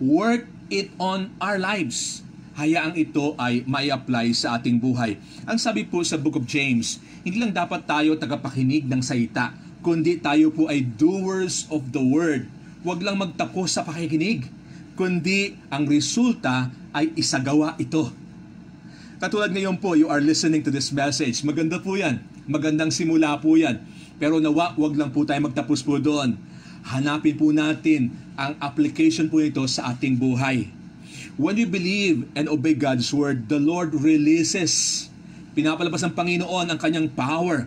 Work it on our lives hayaang ito ay may apply sa ating buhay. Ang sabi po sa Book of James, hindi lang dapat tayo tagapakinig ng salita, kundi tayo po ay doers of the word. Huwag lang magtapos sa pakikinig, kundi ang resulta ay isagawa ito. Katulad ngayon po, you are listening to this message. Maganda po yan. Magandang simula po yan. Pero nawa, wag lang po tayo magtapos po doon. Hanapin po natin ang application po ito sa ating buhay. When we believe and obey God's word, the Lord releases. Pinapalabas ng Panginoon ang kanyang power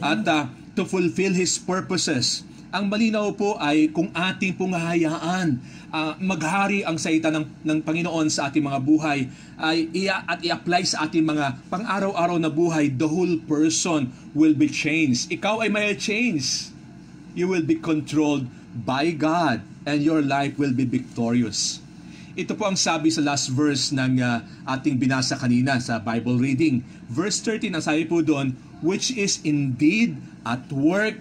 at uh, to fulfill His purposes. Ang malinaw po ay kung ating pong hahayaan uh, maghari ang salita ng, ng Panginoon sa ating mga buhay ay iya at i-apply sa ating mga pang-araw-araw na buhay, the whole person will be changed. Ikaw ay may change. You will be controlled by God and your life will be victorious. Ito po ang sabi sa last verse ng uh, ating binasa kanina sa Bible reading. Verse 13, ang sabi po doon, which is indeed at work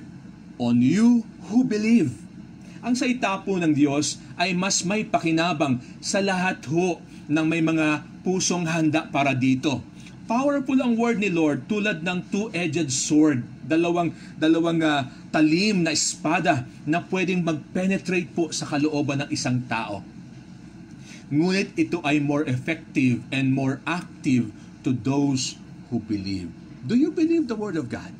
on you who believe. Ang salita po ng Diyos ay mas may pakinabang sa lahat ho ng may mga pusong handa para dito. Powerful ang word ni Lord tulad ng two-edged sword, dalawang dalawang uh, talim na espada na pwedeng mag-penetrate po sa kalooban ng isang tao ngunit ito ay more effective and more active to those who believe. Do you believe the Word of God?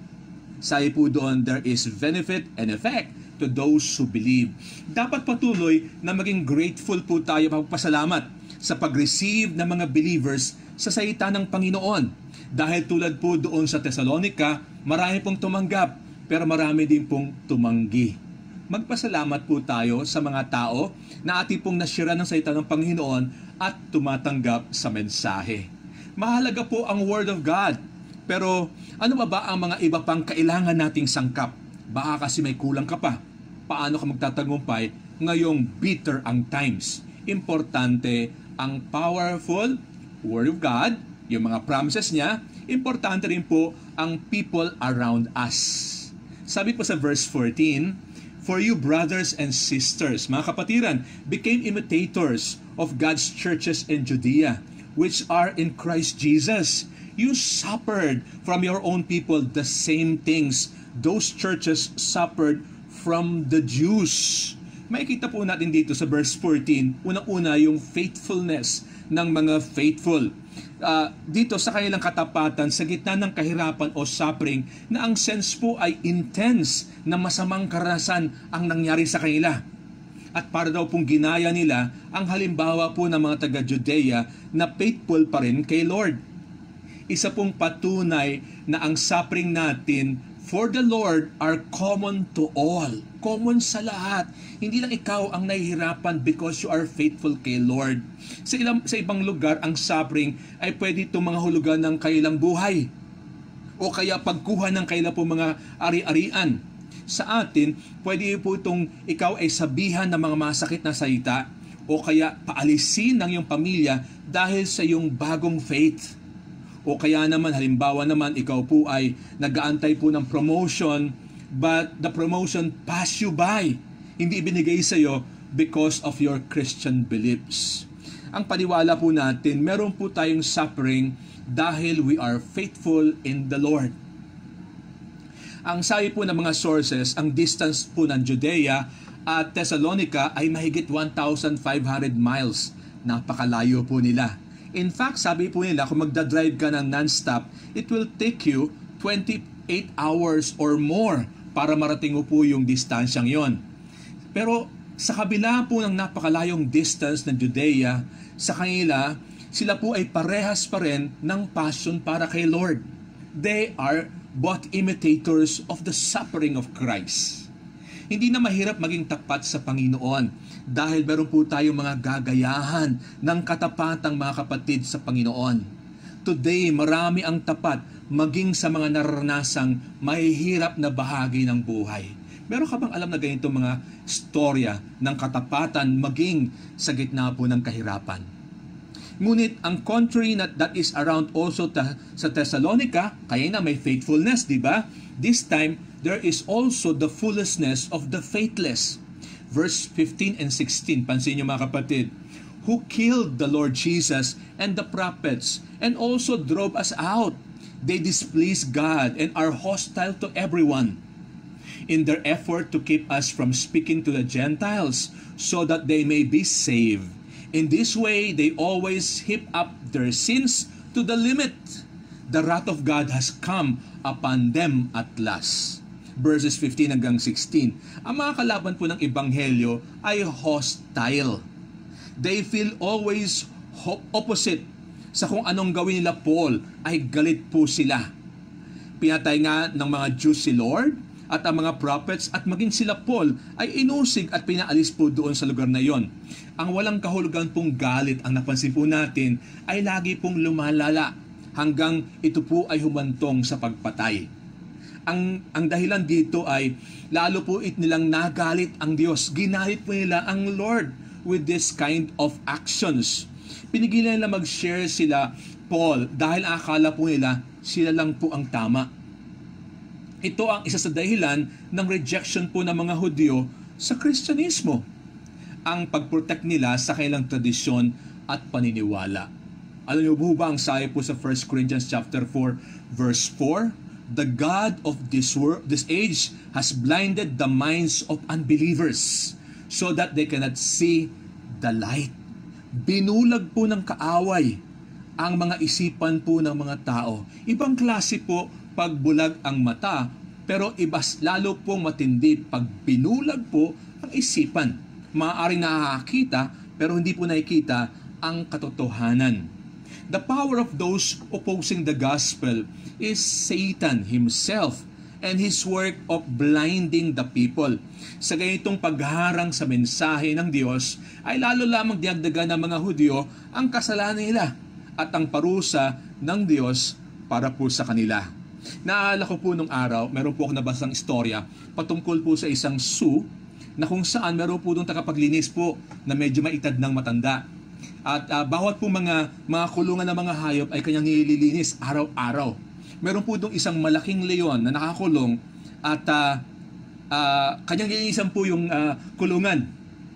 Sabi po doon, there is benefit and effect to those who believe. Dapat patuloy na maging grateful po tayo pagpasalamat sa pag-receive ng mga believers sa salita ng Panginoon. Dahil tulad po doon sa Thessalonica, marami pong tumanggap, pero marami din pong tumanggi magpasalamat po tayo sa mga tao na ating pong nasyira ng salita ng Panginoon at tumatanggap sa mensahe. Mahalaga po ang Word of God. Pero ano ba ba ang mga iba pang kailangan nating sangkap? Baka kasi may kulang ka pa. Paano ka magtatagumpay ngayong bitter ang times? Importante ang powerful Word of God, yung mga promises niya. Importante rin po ang people around us. Sabi po sa verse 14, For you, brothers and sisters, mga kapatiran, became imitators of God's churches in Judea, which are in Christ Jesus. You suffered from your own people the same things those churches suffered from the Jews. Makikita po natin dito sa verse 14, unang-una yung faithfulness ng mga faithful uh, dito sa kanilang katapatan sa gitna ng kahirapan o suffering na ang sense po ay intense na masamang karanasan ang nangyari sa kanila. At para daw pong ginaya nila ang halimbawa po ng mga taga-Judea na faithful pa rin kay Lord. Isa pong patunay na ang suffering natin for the Lord are common to all. Common sa lahat. Hindi lang ikaw ang nahihirapan because you are faithful kay Lord. Sa, ilang, sa ibang lugar, ang suffering ay pwede itong mga hulugan ng kailang buhay. O kaya pagkuha ng kaila po mga ari-arian. Sa atin, pwede po itong ikaw ay sabihan ng mga masakit na salita o kaya paalisin ng iyong pamilya dahil sa iyong bagong faith o kaya naman, halimbawa naman, ikaw po ay nag-aantay po ng promotion, but the promotion pass you by. Hindi ibinigay sa iyo because of your Christian beliefs. Ang paniwala po natin, meron po tayong suffering dahil we are faithful in the Lord. Ang sabi po ng mga sources, ang distance po ng Judea at Thessalonica ay mahigit 1,500 miles. Napakalayo po nila. In fact, sabi po nila, kung magdadrive ka ng non-stop, it will take you 28 hours or more para marating mo po yung distansyang yon. Pero sa kabila po ng napakalayong distance ng Judea, sa kanila, sila po ay parehas pa rin ng passion para kay Lord. They are both imitators of the suffering of Christ. Hindi na mahirap maging tapat sa Panginoon dahil meron po tayong mga gagayahan ng katapatang mga kapatid sa Panginoon. today marami ang tapat maging sa mga naranasang mahihirap na bahagi ng buhay. Meron ka bang alam na ganito mga storya ng katapatan maging sa gitna po ng kahirapan? Ngunit ang country na that is around also ta, sa Thessalonica, kaya na may faithfulness, di ba? This time, there is also the foolishness of the faithless. Verse 15 and 16, pansin niyo mga kapatid, who killed the Lord Jesus and the prophets and also drove us out. They displease God and are hostile to everyone in their effort to keep us from speaking to the Gentiles so that they may be saved. In this way, they always heap up their sins to the limit. The wrath of God has come upon them at last. Verses 15 hanggang 16. Ang mga kalaban po ng Ebanghelyo ay hostile. They feel always opposite sa kung anong gawin nila Paul ay galit po sila. Pinatay nga ng mga Jews si Lord at ang mga prophets at maging sila Paul ay inusig at pinaalis po doon sa lugar na yon. Ang walang kahulugan pong galit ang napansin po natin ay lagi pong lumalala hanggang ito po ay humantong sa pagpatay. Ang, ang dahilan dito ay lalo po it nilang nagalit ang Diyos. Ginalit po nila ang Lord with this kind of actions. Pinigilan nila mag-share sila Paul dahil akala po nila sila lang po ang tama. Ito ang isa sa dahilan ng rejection po ng mga Hudyo sa Kristyanismo. Ang pagprotect nila sa kanilang tradisyon at paniniwala. Alam niyo po ba ang sayo po sa 1 Corinthians chapter 4 verse 4? The God of this world, this age has blinded the minds of unbelievers so that they cannot see the light. Binulag po ng kaaway ang mga isipan po ng mga tao. Ibang klase po pagbulag ang mata, pero ibas lalo pong matindi pag binulag po ang isipan. Maaaring nakakita, pero hindi po nakikita ang katotohanan. The power of those opposing the gospel is Satan himself and his work of blinding the people. Sa ganitong pagharang sa mensahe ng Diyos, ay lalo lamang diagdagan ng mga Hudyo ang kasalanan nila at ang parusa ng Diyos para po sa kanila. Naalala ko po nung araw, meron po ako nabasang istorya patungkol po sa isang zoo na kung saan meron po doon tagapaglinis po na medyo maitad ng matanda. At uh, bawat po mga, mga kulungan ng mga hayop ay kanyang nililinis araw-araw. Meron po doon isang malaking leon na nakakulong at uh, uh, kanyang nilinisan po yung uh, kulungan.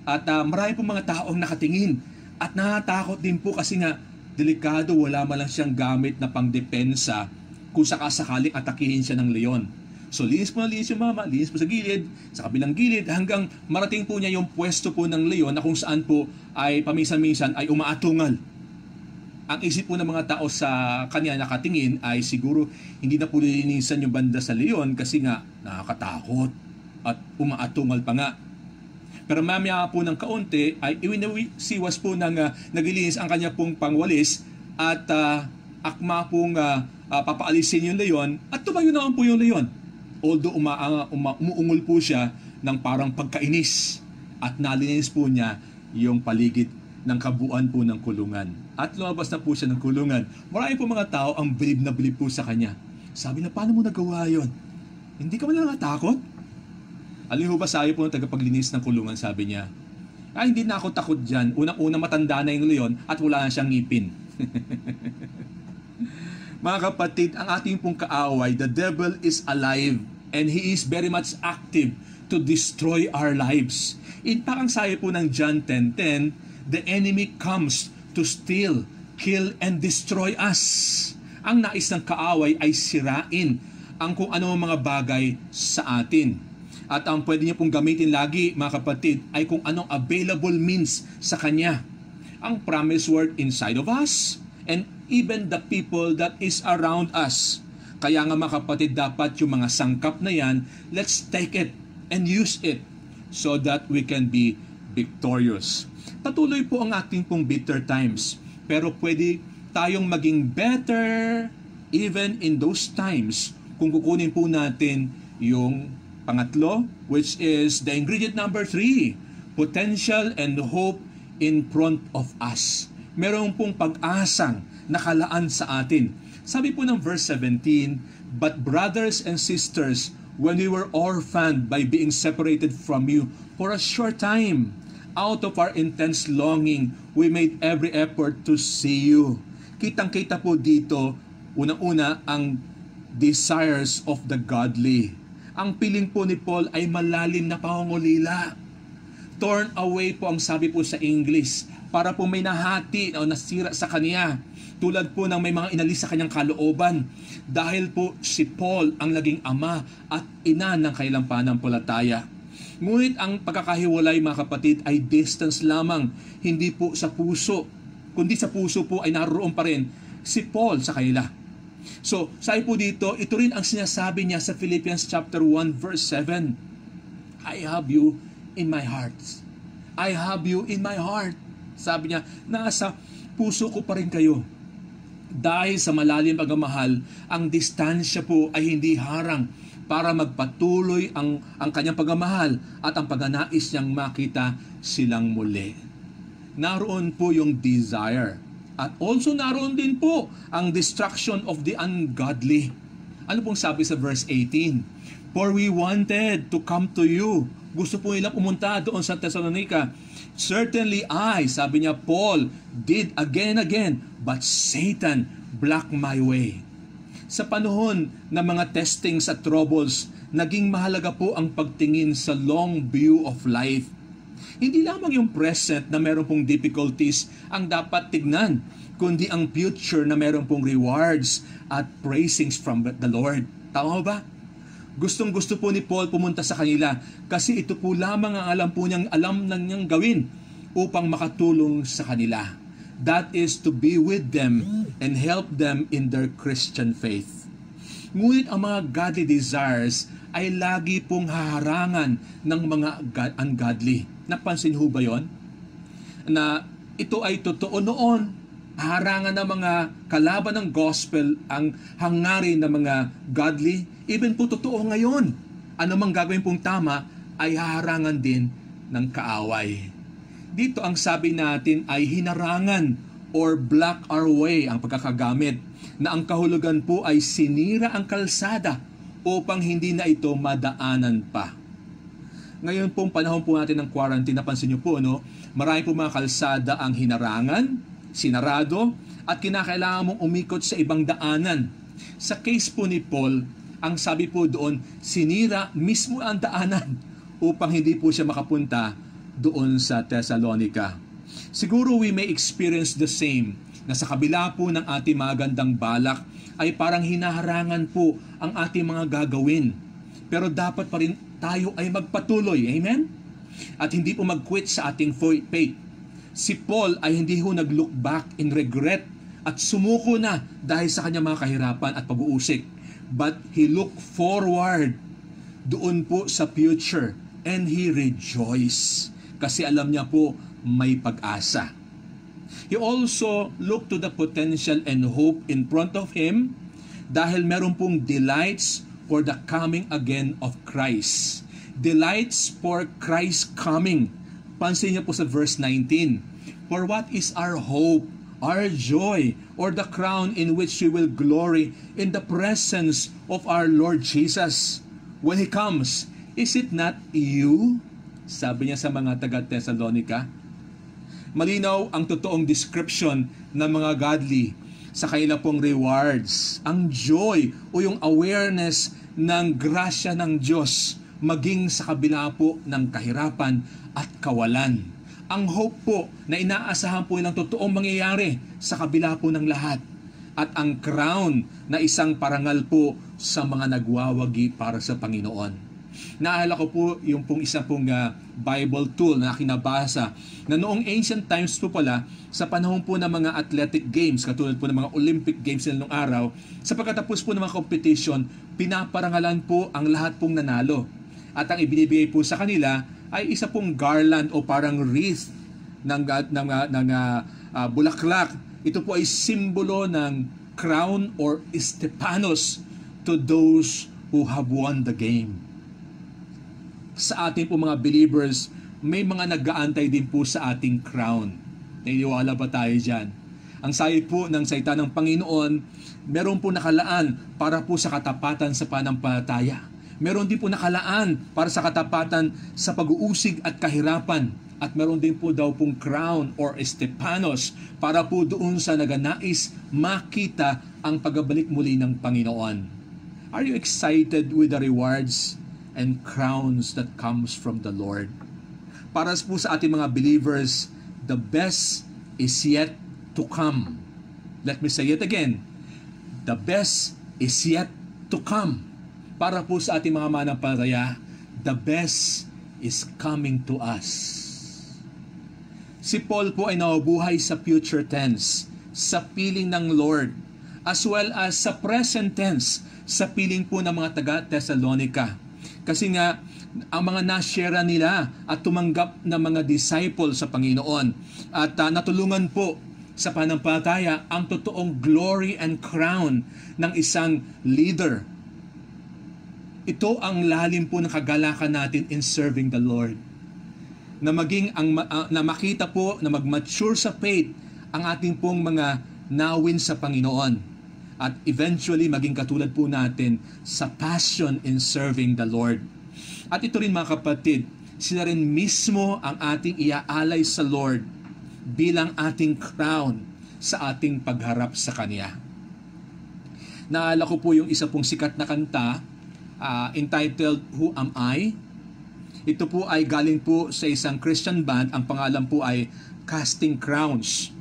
At uh, marami po mga tao ang nakatingin. At natatakot din po kasi nga delikado wala man lang siyang gamit na pangdepensa kung sakasakaling atakihin siya ng leon. So linis po na linis yung mama, linis po sa gilid, sa kabilang gilid, hanggang marating po niya yung pwesto po ng leon na kung saan po ay paminsan-minsan ay umaatungal. Ang isip po ng mga tao sa kanya nakatingin ay siguro hindi na po lilinisan yung banda sa leon kasi nga nakakatakot at umaatungal pa nga. Pero mamaya po ng kaunti ay iwinasiwas po ng uh, naglilinis ang kanya pong pangwalis at uh, akma pong uh, uh, papaalisin yung leon at tumayo naman po yung leon although uma, uma, umuungol po siya ng parang pagkainis at nalinis po niya yung paligid ng kabuuan po ng kulungan. At lumabas na po siya ng kulungan. Marami po mga tao ang bilib na bilib po sa kanya. Sabi na, paano mo nagawa yon? Hindi ka man lang natakot? Alam mo ba sayo po ng tagapaglinis ng kulungan, sabi niya, ah, hindi na ako takot dyan. Unang-una matanda na yung leon at wala na siyang ngipin. Mga kapatid, ang ating pong kaaway, the devil is alive and he is very much active to destroy our lives. In parang sayo po ng John 10.10, the enemy comes to steal, kill, and destroy us. Ang nais ng kaaway ay sirain ang kung ano mga bagay sa atin. At ang pwede niya pong gamitin lagi, mga kapatid, ay kung anong available means sa kanya. Ang promise word inside of us, and even the people that is around us. Kaya nga mga kapatid, dapat yung mga sangkap na yan, let's take it and use it so that we can be victorious. Patuloy po ang ating pong bitter times, pero pwede tayong maging better even in those times kung kukunin po natin yung pangatlo, which is the ingredient number three, potential and hope in front of us Meron pong pag-asang nakalaan sa atin. Sabi po ng verse 17, But brothers and sisters, when we were orphaned by being separated from you for a short time, out of our intense longing, we made every effort to see you. Kitang-kita po dito, unang-una, ang desires of the godly. Ang piling po ni Paul ay malalim na pangungulila. Torn away po ang sabi po sa English para po may nahati o nasira sa kanya. Tulad po ng may mga inalis sa kanyang kalooban. Dahil po si Paul ang naging ama at ina ng kailang pananampalataya. Ngunit ang pagkakahiwalay mga kapatid ay distance lamang, hindi po sa puso. Kundi sa puso po ay naroon pa rin si Paul sa kanila. So, sabi po dito, ito rin ang sinasabi niya sa Philippians chapter 1 verse 7. I have you in my heart. I have you in my heart. Sabi niya, nasa puso ko pa rin kayo. Dahil sa malalim pagmamahal, ang distansya po ay hindi harang para magpatuloy ang, ang kanyang pagmamahal at ang pagnanais niyang makita silang muli. Naroon po yung desire at also naroon din po ang destruction of the ungodly. Ano pong sabi sa verse 18? For we wanted to come to you. Gusto po nila pumunta doon sa Thessalonica. Certainly I, sabi niya, Paul, did again and again, but Satan blocked my way. Sa panahon ng mga testings at troubles, naging mahalaga po ang pagtingin sa long view of life hindi lamang yung present na meron pong difficulties ang dapat tignan, kundi ang future na meron pong rewards at praisings from the Lord. Tama ba? Gustong gusto po ni Paul pumunta sa kanila kasi ito po lamang ang alam po niyang alam nang niyang gawin upang makatulong sa kanila. That is to be with them and help them in their Christian faith. Ngunit ang mga godly desires ay lagi pong haharangan ng mga ungodly. Napansin ho ba yon? Na ito ay totoo noon. Harangan ng mga kalaban ng gospel ang hangarin ng mga godly. Even po totoo ngayon. Ano mang gagawin pong tama ay haharangan din ng kaaway. Dito ang sabi natin ay hinarangan or block our way ang pagkakagamit na ang kahulugan po ay sinira ang kalsada upang hindi na ito madaanan pa. Ngayon pong panahon po natin ng quarantine, napansin niyo po, no? marami po mga kalsada ang hinarangan, sinarado, at kinakailangan mong umikot sa ibang daanan. Sa case po ni Paul, ang sabi po doon, sinira mismo ang daanan upang hindi po siya makapunta doon sa Thessalonica. Siguro we may experience the same na sa kabila po ng ating magandang balak ay parang hinaharangan po ang ating mga gagawin. Pero dapat pa rin tayo ay magpatuloy. Amen? At hindi po mag-quit sa ating faith. Si Paul ay hindi ho nag-look back in regret at sumuko na dahil sa kanyang mga kahirapan at pag-uusik. But he looked forward doon po sa future and he rejoiced kasi alam niya po may pag-asa. He also looked to the potential and hope in front of him dahil meron pong delights for the coming again of Christ. Delights for Christ coming. Pansin niyo po sa verse 19. For what is our hope, our joy, or the crown in which we will glory in the presence of our Lord Jesus? When He comes, is it not you? Sabi niya sa mga taga-Thessalonica, malinaw ang totoong description ng mga godly sa kanilang pong rewards. Ang joy o yung awareness ng grasya ng Diyos maging sa kabila po ng kahirapan at kawalan. Ang hope po na inaasahan po ng totoong mangyayari sa kabila po ng lahat. At ang crown na isang parangal po sa mga nagwawagi para sa Panginoon. Naalala ko po yung pong isa pong uh, Bible tool na kinabasa na noong ancient times po pala sa panahon po ng mga athletic games katulad po ng mga Olympic games nila nung araw sa pagkatapos po ng mga competition pinaparangalan po ang lahat pong nanalo at ang ibinibigay po sa kanila ay isa pong garland o parang wreath ng ng ng, ng uh, bulaklak ito po ay simbolo ng crown or Estepanos to those who have won the game sa ating po mga believers, may mga nag-aantay din po sa ating crown. Naniniwala ba tayo dyan? Ang sayo po ng salita ng Panginoon, meron po nakalaan para po sa katapatan sa panampalataya. Meron din po nakalaan para sa katapatan sa pag-uusig at kahirapan. At meron din po daw pong crown or estepanos para po doon sa naganais makita ang pagbabalik muli ng Panginoon. Are you excited with the rewards and crowns that comes from the Lord? Para po sa ating mga believers, the best is yet to come. Let me say it again. The best is yet to come. Para po sa ating mga manampalataya, the best is coming to us. Si Paul po ay nabubuhay sa future tense, sa piling ng Lord, as well as sa present tense, sa piling po ng mga taga Thessalonica. Kasi nga, ang mga nasyera nila at tumanggap na mga disciple sa Panginoon at uh, natulungan po sa panampalataya ang totoong glory and crown ng isang leader. Ito ang lalim po ng kagalakan natin in serving the Lord na maging ang uh, na makita po na mag-mature sa faith ang ating pong mga nawin sa Panginoon at eventually maging katulad po natin sa passion in serving the Lord. At ito rin mga kapatid, sila rin mismo ang ating iaalay sa Lord bilang ating crown sa ating pagharap sa Kanya. Naala ko po yung isa pong sikat na kanta uh, entitled Who Am I? Ito po ay galing po sa isang Christian band. Ang pangalan po ay Casting Crowns.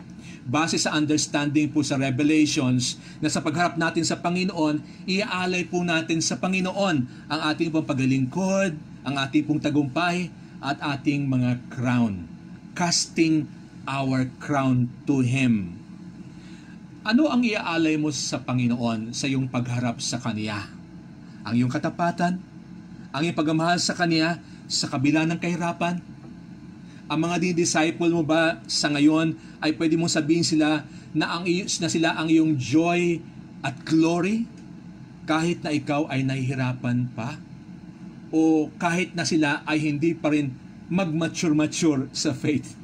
Base sa understanding po sa Revelations na sa pagharap natin sa Panginoon, iaalay po natin sa Panginoon ang ating pong pagalingkod, ang ating pong tagumpay, at ating mga crown. Casting our crown to Him. Ano ang iaalay mo sa Panginoon sa iyong pagharap sa Kanya? Ang iyong katapatan? Ang iyong pagmamahal sa Kanya sa kabila ng kahirapan? Ang mga di-disciple mo ba sa ngayon ay pwede mong sabihin sila na, ang, na sila ang iyong joy at glory kahit na ikaw ay nahihirapan pa? O kahit na sila ay hindi pa rin mag-mature-mature sa faith?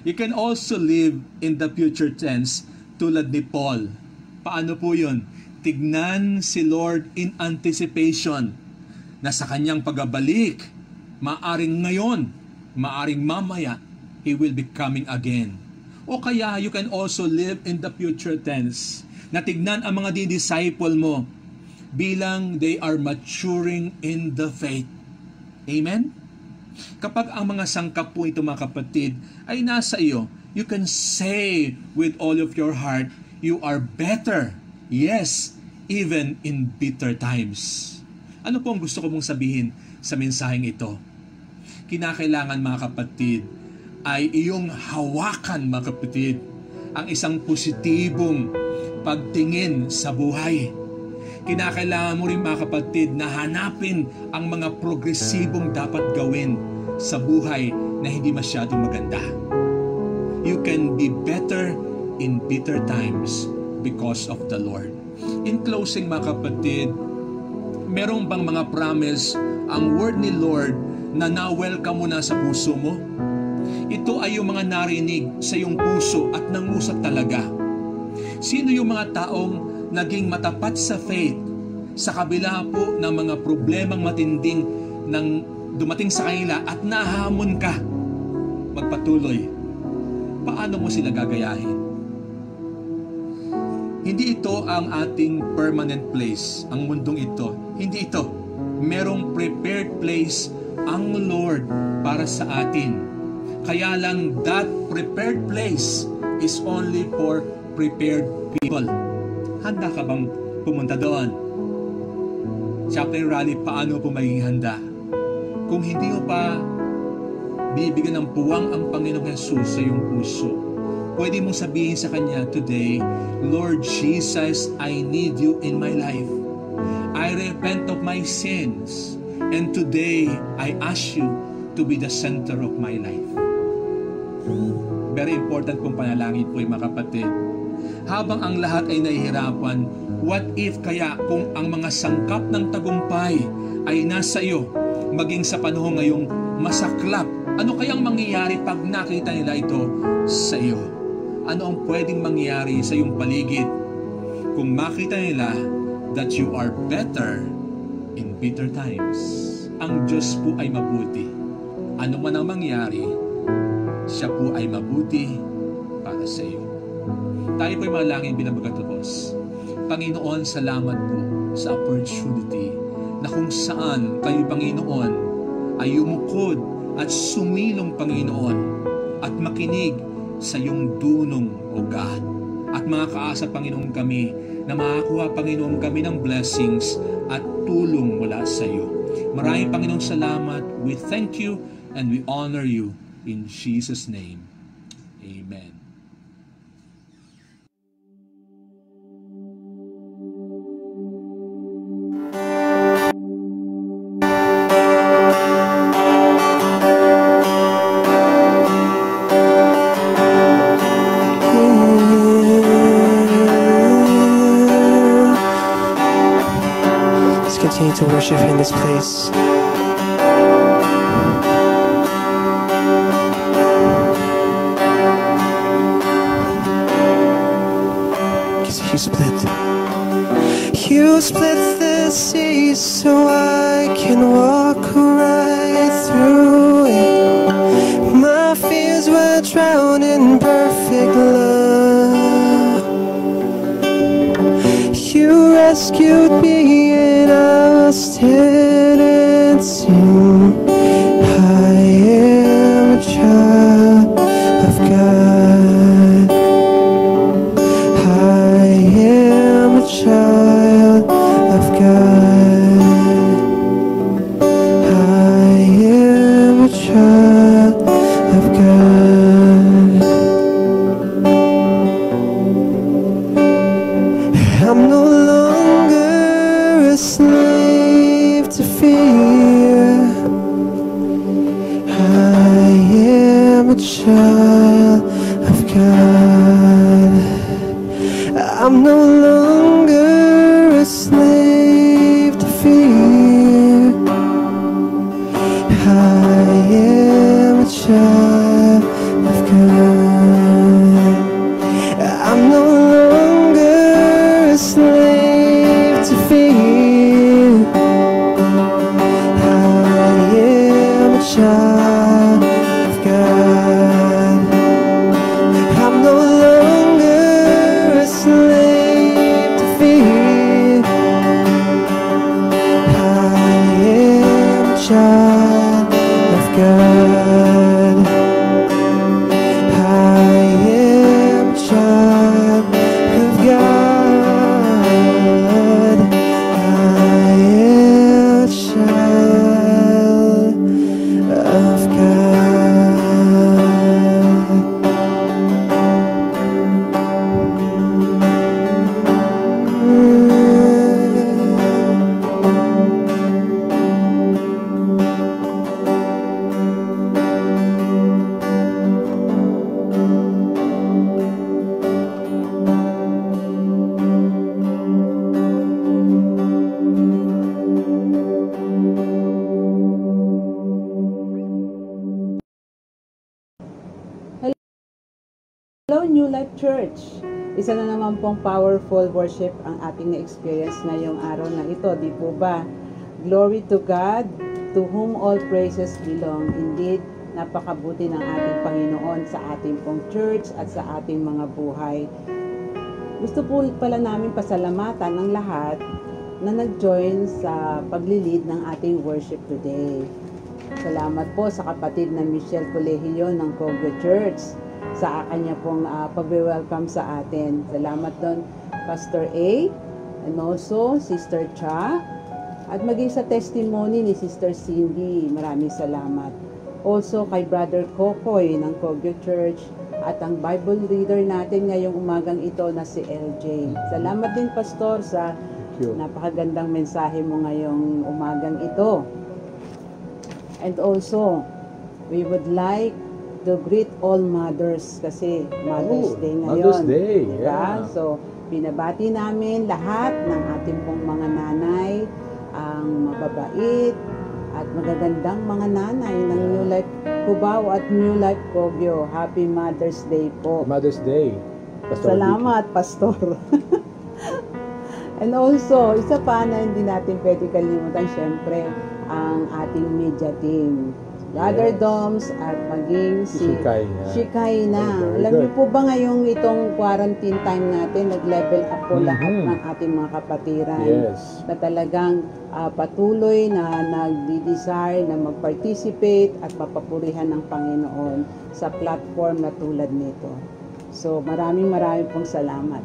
You can also live in the future tense tulad ni Paul. Paano po yun? Tignan si Lord in anticipation na sa kanyang pagbabalik maaring ngayon, maaring mamaya, He will be coming again. O kaya you can also live in the future tense na tignan ang mga disciple mo bilang they are maturing in the faith. Amen? Kapag ang mga sangkap po ito mga kapatid ay nasa iyo, you can say with all of your heart, you are better. Yes, even in bitter times. Ano po ang gusto ko mong sabihin sa mensaheng ito? kinakailangan mga kapatid ay iyong hawakan mga kapatid ang isang positibong pagtingin sa buhay. Kinakailangan mo rin mga kapatid na hanapin ang mga progresibong dapat gawin sa buhay na hindi masyadong maganda. You can be better in bitter times because of the Lord. In closing mga kapatid, merong bang mga promise ang word ni Lord na na-welcome mo na sa puso mo? Ito ay yung mga narinig sa iyong puso at nangusap talaga. Sino yung mga taong naging matapat sa faith sa kabila po ng mga problemang matinding ng dumating sa kanila at nahamon ka magpatuloy? Paano mo sila gagayahin? Hindi ito ang ating permanent place, ang mundong ito. Hindi ito. Merong prepared place ang Lord para sa atin. Kaya lang that prepared place is only for prepared people. Handa ka bang pumunta doon? Chaplain Rally, paano po maging? Kung hindi mo pa bibigyan ng puwang ang Panginoong Jesus sa iyong puso, pwede mong sabihin sa Kanya today, Lord Jesus, I need you in my life. I repent of my sins. And today, I ask you to be the center of my life. Very important pong panalangin po mga kapatid. Habang ang lahat ay nahihirapan, what if kaya kung ang mga sangkap ng tagumpay ay nasa iyo, maging sa panahon ngayong masaklap Ano kayang mangyayari pag nakita nila ito sa iyo? Ano ang pwedeng mangyari sa iyong paligid kung makita nila that you are better in bitter times? Ang Diyos po ay mabuti. Ano man ang mangyari, siya po ay mabuti para sa iyo. Tayo po ay manalangin bilang magkatapos. Panginoon, salamat po sa opportunity na kung saan kayo, Panginoon, ay umukod at sumilong, Panginoon, at makinig sa iyong dunong, O God. At mga kaasa, Panginoon, kami na makakuha, Panginoon, kami ng blessings at tulong mula sa iyo. Maraming Panginoon salamat. We thank you and we honor you in Jesus' name. Amen. Let's continue to worship in this place. You split. You split the sea so I can walk right through it. My fears were drowned in perfect love. You rescued me powerful worship ang ating na-experience ngayong araw na ito, di po ba? Glory to God, to whom all praises belong. Indeed, napakabuti ng ating Panginoon sa ating pong church at sa ating mga buhay. Gusto po pala namin pasalamatan ng lahat na nag-join sa paglilid ng ating worship today. Salamat po sa kapatid na Michelle Colegio ng Kogyo Church sa kanya pong uh, pag-welcome sa atin. Salamat doon, Pastor A, and also Sister Cha, at maging sa testimony ni Sister Cindy. Maraming salamat. Also kay Brother Kokoy ng Kogyo Church at ang Bible reader natin ngayong umagang ito na si LJ. Salamat din, Pastor, sa napakagandang mensahe mo ngayong umagang ito. And also, we would like to greet all mothers kasi Mother's Oh, Day ngayon. Mother's Day, Diba? yeah. So, binabati namin lahat ng ating pong mga nanay, ang mababait at magagandang mga nanay ng New Life Cubao at New Life Kogyo. Happy Mother's Day po. Mother's Day. Pastor Salamat, Pastor. And also, isa pa na hindi natin pwede kalimutan, syempre, ang ating media team. Brother Yes. Doms at maging Si. Shikay na. Very Alam good. niyo po ba ngayong itong quarantine time natin, nag-level up po lahat Mhm. ng ating mga kapatiran Yes. na talagang ah, patuloy na nagdi-desire na mag-participate at papapurihan ng Panginoon sa platform na tulad nito. So maraming maraming pong salamat.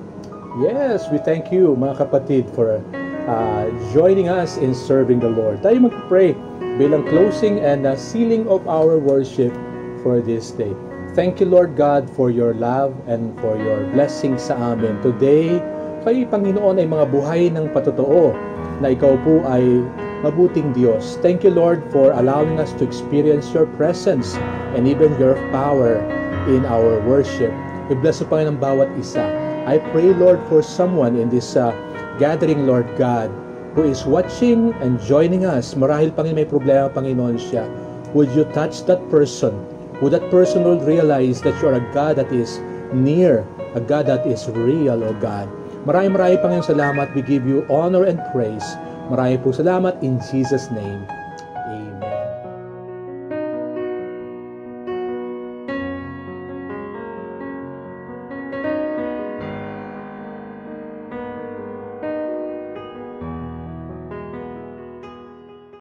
Yes, we thank you mga kapatid for uh, joining us in serving the Lord. Tayo mag-pray bilang closing and uh, sealing of our worship for this day. Thank you Lord God for your love and for your blessing sa amin. Today, kayo Panginoon ay mga buhay ng patotoo na ikaw po ay mabuting Diyos. Thank you Lord for allowing us to experience your presence and even your power in our worship. We bless po Panginoon ang bawat isa. I pray, Lord, for someone in this uh, gathering, Lord God, who is watching and joining us. Marahil, Panginoon, may problema, Panginoon siya. Would you touch that person? Would that person will realize that you are a God that is near, a God that is real, O God. Maraming maraming Panginoon salamat. We give you honor and praise. Maraming po salamat in Jesus' name.